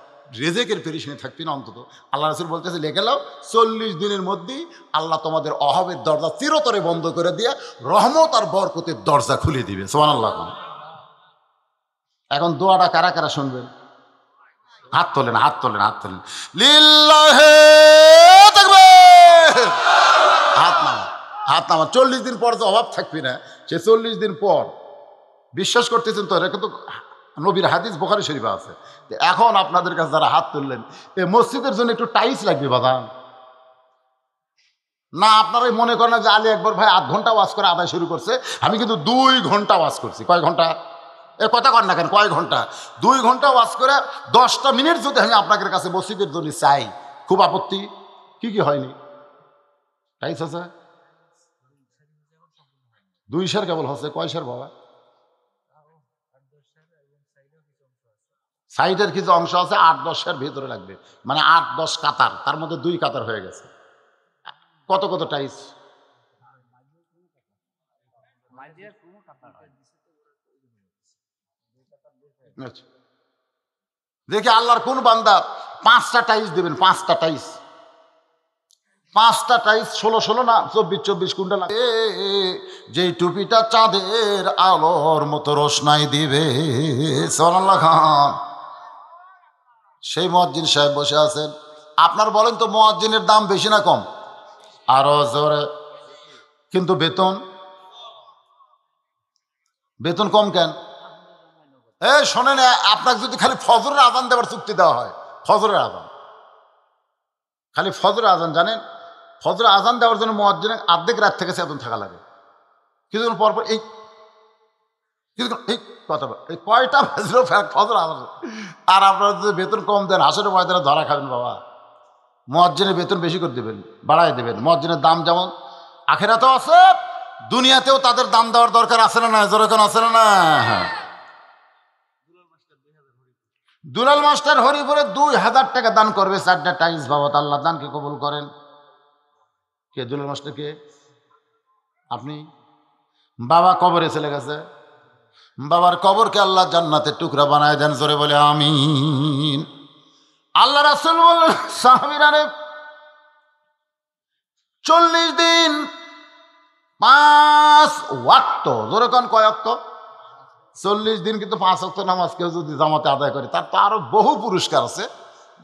রেজেকের পেরিসিনে থাকবি না, অন্তত। আল্লাহ রসুল বলতেছে লেগে লাও চল্লিশ দিনের মধ্যেই আল্লাহ তোমাদের অভাবের দরজা চিরতরে বন্ধ করে দিয়ে রহমত আর বরকতের দরজা খুলে দিবে। সোমান আল্লাহ এখন দোয়াটা কারা কারা শুনবেন? হাত তোলেন হাত তোলেন হাত তোলেন। হাত নামা হাত নামা চল্লিশ দিন পর তো অভাব থাকবি না। সে চল্লিশ দিন পর বিশ্বাস করতেছেন তো, এটা কিন্তু নবীর হাদিস বোখারি শরীফা আছে। এখন আপনাদের কাছে যারা হাত তুললেন এই মসজিদের জন্য একটু টাইস লাগবে বাদাম। না, আপনারাই মনে করেন যে আলী একবার ভাই আধ ঘণ্টা ওয়াজ করে আদায় শুরু করছে। আমি কিন্তু দুই ঘণ্টা ওয়াজ করছি। কয় ঘণ্টা? এ কথা কর না কেন? কয় ঘণ্টা? দুই ঘণ্টা ওয়াজ করে দশটা মিনিট যদি আমি আপনাদের কাছে মসজিদের জন্য চাই, খুব আপত্তি? কি কি হয়নি? টাইস আছে? দুই সার কেবল হচ্ছে, কয় সার বাবা? সাইডের কিছু অংশ আছে, আট দশের ভেতরে লাগবে। মানে আট দশ কাতার, তার মধ্যে দুই কাতার হয়ে গেছে। কত কত টাইস আচ্ছা। দেখি আল্লাহর কোন বান্দা পাঁচটা টাইস দেবেন, পাঁচটা টাইস পাঁচটা টাইস ষোলো ষোলো না, চব্বিশ চব্বিশ কুইন্টাল যেই টুপিটা চাঁদের আলোর মতো রোশনাই দিবে সোনাল্লাহ খান। সেই মজ্জিন সাহেব বসে আছেন। আপনার বলেন তো মজ্জিনের দাম বেশি না কম? আরও জোরে। কিন্তু বেতন? বেতন কম কেন? এ, শোনেন আপনাকে যদি খালি ফজরের আজান দেওয়ার চুক্তি দেওয়া হয়, ফজরের আজান। খালি ফজরের আজান, জানেন? ফজরের আজান দেওয়ার জন্য মজ্জিনে আর্ধেক রাত থেকে সেতন থাকা লাগে। কিছুক্ষণ পর পর এই, কিছুক্ষণ, এই কথা এই কয়টা বাজলো ফজর আজান? আর আপনারা যদি বেতন কম দেন হাসনের ময়দানে ধরা খাবেন, বাবা। মজ্জিনের বেতন বেশি করে দেবেন বাড়াই দেবেন। মজ্জিনের দাম যেমন, আখেরাতেও আছে, দুনিয়াতেও তাদের দাম দেওয়ার দরকার আছে না না যেরকম আছে না না হ্যাঁ দুলাল মাস্টার হরিপুরে দুই হাজার টাকা দান করবে, চারটা টাইলস বাবা আল্লাহ দানকে কবুল করেন। কে, দুলাল মাস্টার কে? আপনি? বাবা কবরে চলে গেছে। বাবার কবরকে আল্লাহ জান্নাতের টুকরা বানায় দেন, জোরে বলে আমিন। আল্লাহ রাসুল সাহাবিরারে চল্লিশ দিন পাঁচ ওয়াক্ত, জোরে কন কয় অক্ত চল্লিশ দিন কিন্তু পাঁচ অক্ত নামাজ কেউ যদি জামাতে আদায় করে, তার তো আরও বহু পুরস্কার আছে,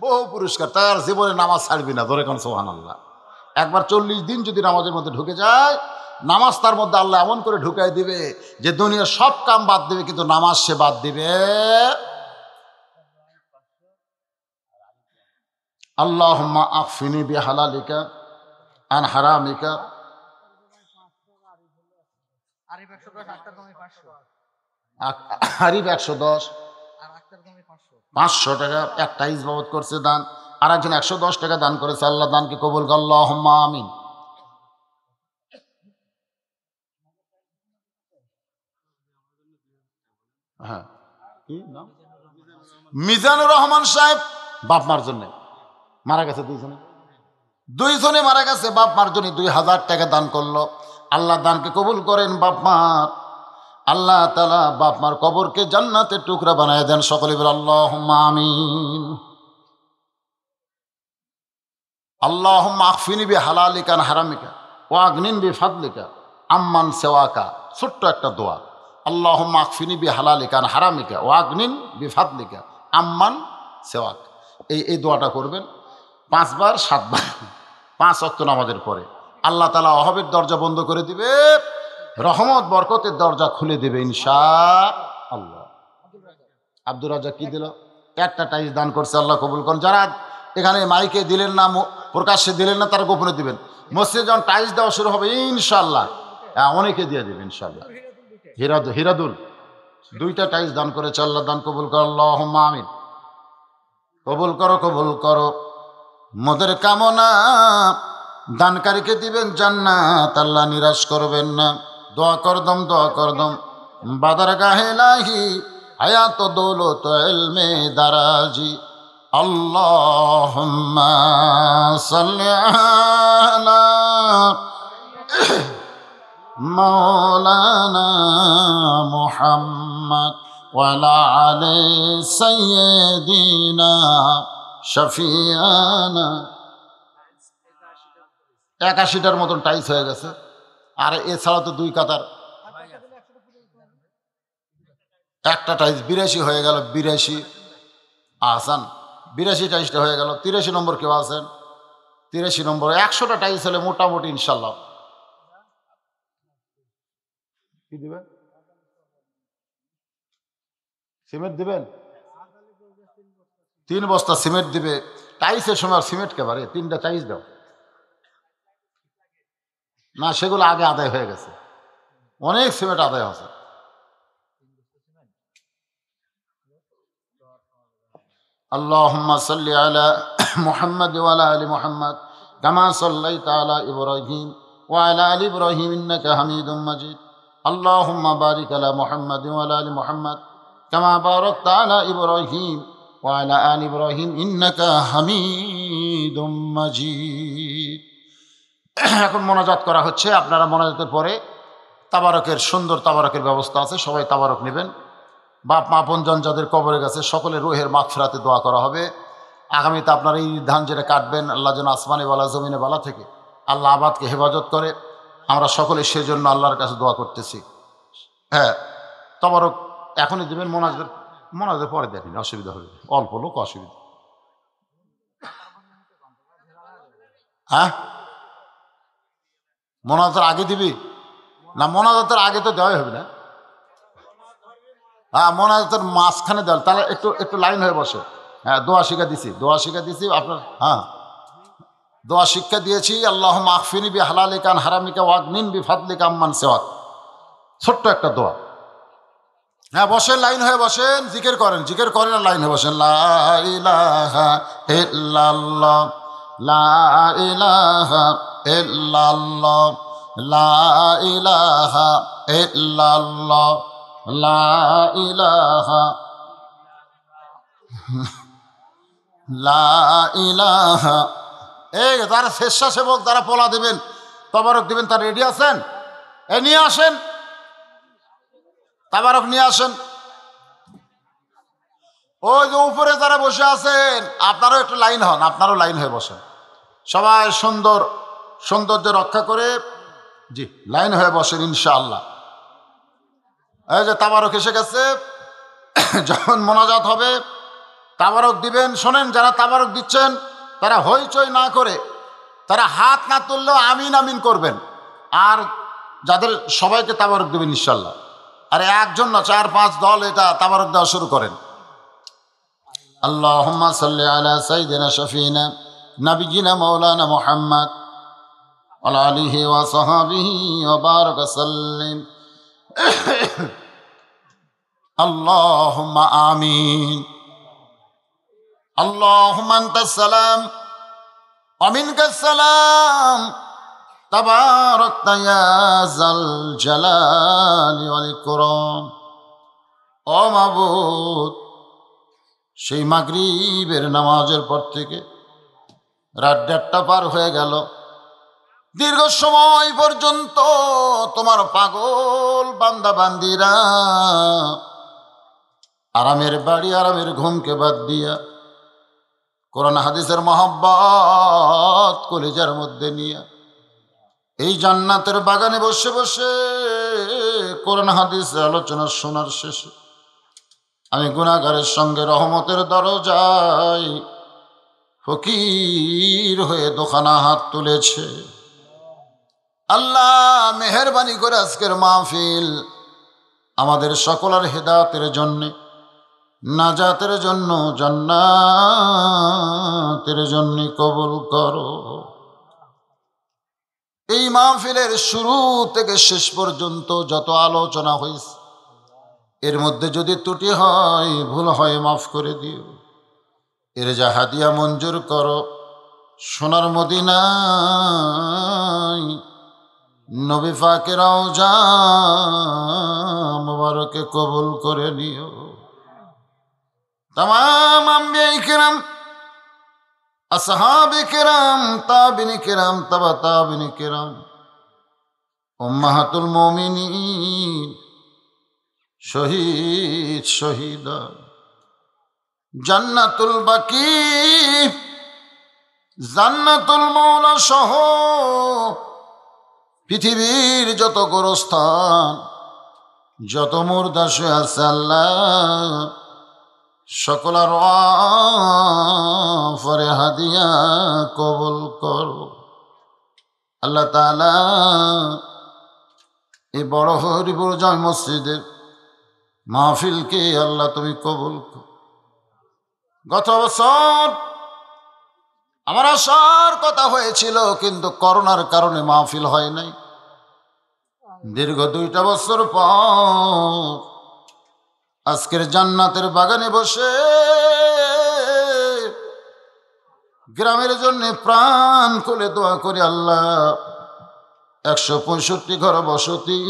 বহু পুরস্কার, তার জীবনে নামাজ ছাড়বি না, ধরে কোন সোহান আল্লাহ একবার চল্লিশ দিন যদি নামাজের মধ্যে ঢুকে যায়, নামাজ তার মধ্যে আল্লাহ এমন করে ঢুকাই দিবে যে দুনিয়ার সব কাম বাদ দিবে, কিন্তু নামাজ সে বাদ দিবে। আল্লাহ আফিনি বি আন হারামিকা। পাঁচশো। হারিফ একশো দশ। পাঁচশো টাকা একটা বাবদ করছে দান। আর একজন একশো দশ টাকা দান করেছে, আল্লাহ দানকে কবুল আল্লাহ আমিন। হ্যাঁ। মিজানুর রহমান সাহেব, বাপ মার জন্য। মারা গেছে দুইজনে। দুইজনে মারা গেছে, বাপ মার জন্য দুই হাজার টাকা দান করল। আল্লাহ দানকে কবুল করেন, বাপ মার। আল্লাহ তালা বাপ মার কবরকে জান্নাতের টুকরা বানায় দেন। সকলে বলে আল্লাহ আমিন। আল্লাহ মাহফিনি বি হালালিকান হারামিকা ও আগ্নিন বি ফাদলিকা আম্মান সেওয়াকা। ছোট্ট একটা দোয়া। আল্লাহ মাহফিনি বি হালালিকান হারামিকা ও আগ্নিন বি ফাদলিকা আম্মান সেওয়াক। এই এই দোয়াটা করবেন পাঁচবার, সাতবার, পাঁচ অক্ত নামাজের পরে। আল্লাহ তালা অহবের দরজা বন্ধ করে দিবে। রহমত, বরকতের দরজা খুলে দেবে ইনশা আল্লাহ। আব্দুর রাজা কি দিল? একটা টাইস দান করছে, আল্লাহ কবুল করেন। যারা এখানে মাইকে দিলেন না প্রকাশ্যে দিলেন না, তারা গোপনে দিবেন। মসজিদে যখন টাইস দেওয়া শুরু হবে ইনশাল্লাহ হ্যাঁ অনেকে দিয়ে দেবে ইনশাল্লাহ হিরাদ হিরাদুল। দুইটা টাইস দান করেছে, আল্লাহ দান কবুল কর আল্লাহ আমিন। কবুল করো কবুল করো। মোদের কামনা দানকারীকে দিবেন জান্নাত, আল্লাহ নিরাশ করবেন না। দোয়া করদম দোয়া করদম বাদার গাহে নাহি, হায়াত দৌলত এলমে দারাজি। আল্লাহ মৌলানা মোহাম্মদ ওয়ালা আলে সৈয়দিনা শফিয়ানা। একাশিটার মতন টাইস হয়ে গেছে। আর এছাড়া তো দুই কাতার। একটা টাইস বিরাশি হয়ে গেল, বিরাশি আসান বিরাশি টাইসটা হয়ে গেল, তিরাশি নম্বর কেউ আছেন? তিরাশি নম্বর, একশোটা টাইস হলে মোটামুটি ইনশাল্লাহ। কি দিবেন? সিমেন্ট দিবেন? তিন বস্তা সিমেন্ট দিবে। টাইসের সময় সিমেন্ট কে পারে তিনটা টাইস দাও। না সেগুলো আগে আদায় হয়ে গেছে অনেক সিমেন্ট আদায় হয়েছে اللهم صل على محمد وعلى ال محمد كما صليت على ابراهيم وعلى ال ابراهيم انك حميد مجيد اللهم بارك على محمد وعلى ال محمد كما باركت على ابراهيم وعلى ال ابراهيم انك حميد مجيد এখন মোনাজাত করা হচ্ছে, আপনারা মোনাজাতের পরে তাবারকের, সুন্দর তাবারকের ব্যবস্থা আছে, সবাই তাবারক নেবেন। বাপ, মা আপনজন যাদের কবরে গেছে সকলে রোহের মাগফিরাতে দোয়া করা হবে। আগামীতে আপনারা এই ধান যেটা কাটবেন, আল্লাহ যেন আসমানে বালা, জমিনে বালা থেকে আল্লাহ আবাদকে হেফাজত করে। আমরা সকলে সেজন্য আল্লাহর কাছে দোয়া করতেছি। হ্যাঁ তবারক এখনই দেবেন মোনাজের মোনাজের পরে দেখেন অসুবিধা হবে অল্প লোক অসুবিধা। হ্যাঁ? মোনাজাতের আগে দিবি? না, মোনাজাতের আগে তো দেওয়াই হবে না। হ্যাঁ মোনাজাতের মাঝখানে দেওয়া তাহলে একটু একটু লাইন হয়ে বসে। হ্যাঁ দোয়া শিক্ষা দিছি, দোয়া শিক্ষা দিছি, আপনার হ্যাঁ। দোয়া শিক্ষা দিয়েছি, আল্লাহ মাহফিনি বি হালালিকান হারামিকা ওয়াগনিন বি ফাদলিকা আম্মান সেওয়াক। ছোট্ট একটা দোয়া। হ্যাঁ বসেন, লাইন হয়ে বসেন, জিকের করেন জিকের করেন লাইন হয়ে বসেন। লা ইলাহা ইল্লাল্লাহ। লা ইলাহা ইল্লাল্লাহ, লা ইলাহা ইল্লাল্লাহ, লা ইলাহা লা ইলাহা। এই যারা স্বেচ্ছাসেবক, যারা পোলা দেবেন, তবারক দিবেন, তারা রেডি আছেন? এ নিয়ে আসেন। তাবারক নিয়ে আসেন। ওই যে উপরে যারা বসে আছেন, আপনারও একটু লাইন হন, আপনারও লাইন হয়ে বসেন। সবাই সুন্দর, সৌন্দর্য রক্ষা করে, জি, লাইন হয়ে বসেন ইনশাআল্লাহ। এই যে তাবারক এসে গেছে, যখন মোনাজাত হবে, তাবারক দিবেন, শোনেন যারা তাবারক দিচ্ছেন, তারা হইচই না করে, তারা হাত না তুললেও আমিন আমিন করবেন। আর যাদের সবাইকে তাবারক দেবেন ইনশাল্লাহ আর একজন না, চার পাঁচ দল এটা তাবারক দেওয়া শুরু করেন। আল্লাহ সাল্লি আলা সাইদিনা শফিনা নবীজিনা মৌলানা মোহাম্মদ আলা আলিহি ওয়া সাহাবিহি ওয়া বারাক সাল্লিম اللهم آمين اللهم أنت السلام ومنك السلام تباركت يا ذا الجلال والإكرام ও মাবুদ সেই মাগরিবের নামাজের পর থেকে রাত দেড়টা পার হয়ে গেল। দীর্ঘ সময় পর্যন্ত তোমার পাগল বান্দা বান্দিরা আরামের বাড়ি, আরামের ঘুমকে বাদ দিয়া কোরআন, হাদিসের মহব্বত কলিজার মধ্যে নিয়ে এই জান্নাতের বাগানে বসে বসে কোরআন হাদিসের আলোচনা শোনার শেষে আমি গুণাগারের সঙ্গে রহমতের দরজায় ফকির হয়ে দোকানা হাত তুলেছে। আল্লাহ মেহরবানি করে আজকের মাহফিল আমাদের সকলের হেদাতের জন্যে, নাজাতের জন্য, জান্নাতের জন্য কবুল করো। এই মাহফিলের শুরু থেকে শেষ পর্যন্ত যত আলোচনা হয়েছে এর মধ্যে যদি ত্রুটি হয়, ভুল হয়, মাফ করে দিও। এর যা হাদিয়া মঞ্জুর করো। সোনার মদিনায় নবী ফাকেরাও যা মুবারকে কবুল করে নিও। তাম আম্বিয়াই কেরাম, আসহাবে কেরাম, তাবিনী কেরাম, তাবা তাবিনী কেরাম। উম্মাহাতুল মমিনী শহীদ, শহীদা। জান্নাতুল বাকি, জান্নাতুল মৌলা সহ পৃথিবীর যত গোরস্থান, যত মুর্দাসে আছে আল্লাহ সকলার ফরে হাদিয়া কবল কর। আল্লাহ তালা এই বড় হরিপুর জয় মসজিদের মাহফিলকে আল্লাহ তুমি কবুল করো। গত বছর আমার আসার কথা হয়েছিল, কিন্তু করোনার কারণে মাহফিল হয় নাই। দীর্ঘ দুইটা বছর পর আজকের জান্নাতের বাগানে বসে গ্রামের জন্য প্রাণ খুলে দোয়া করে আল্লাহ। একশো পঁয়ষট্টি ঘর বসতি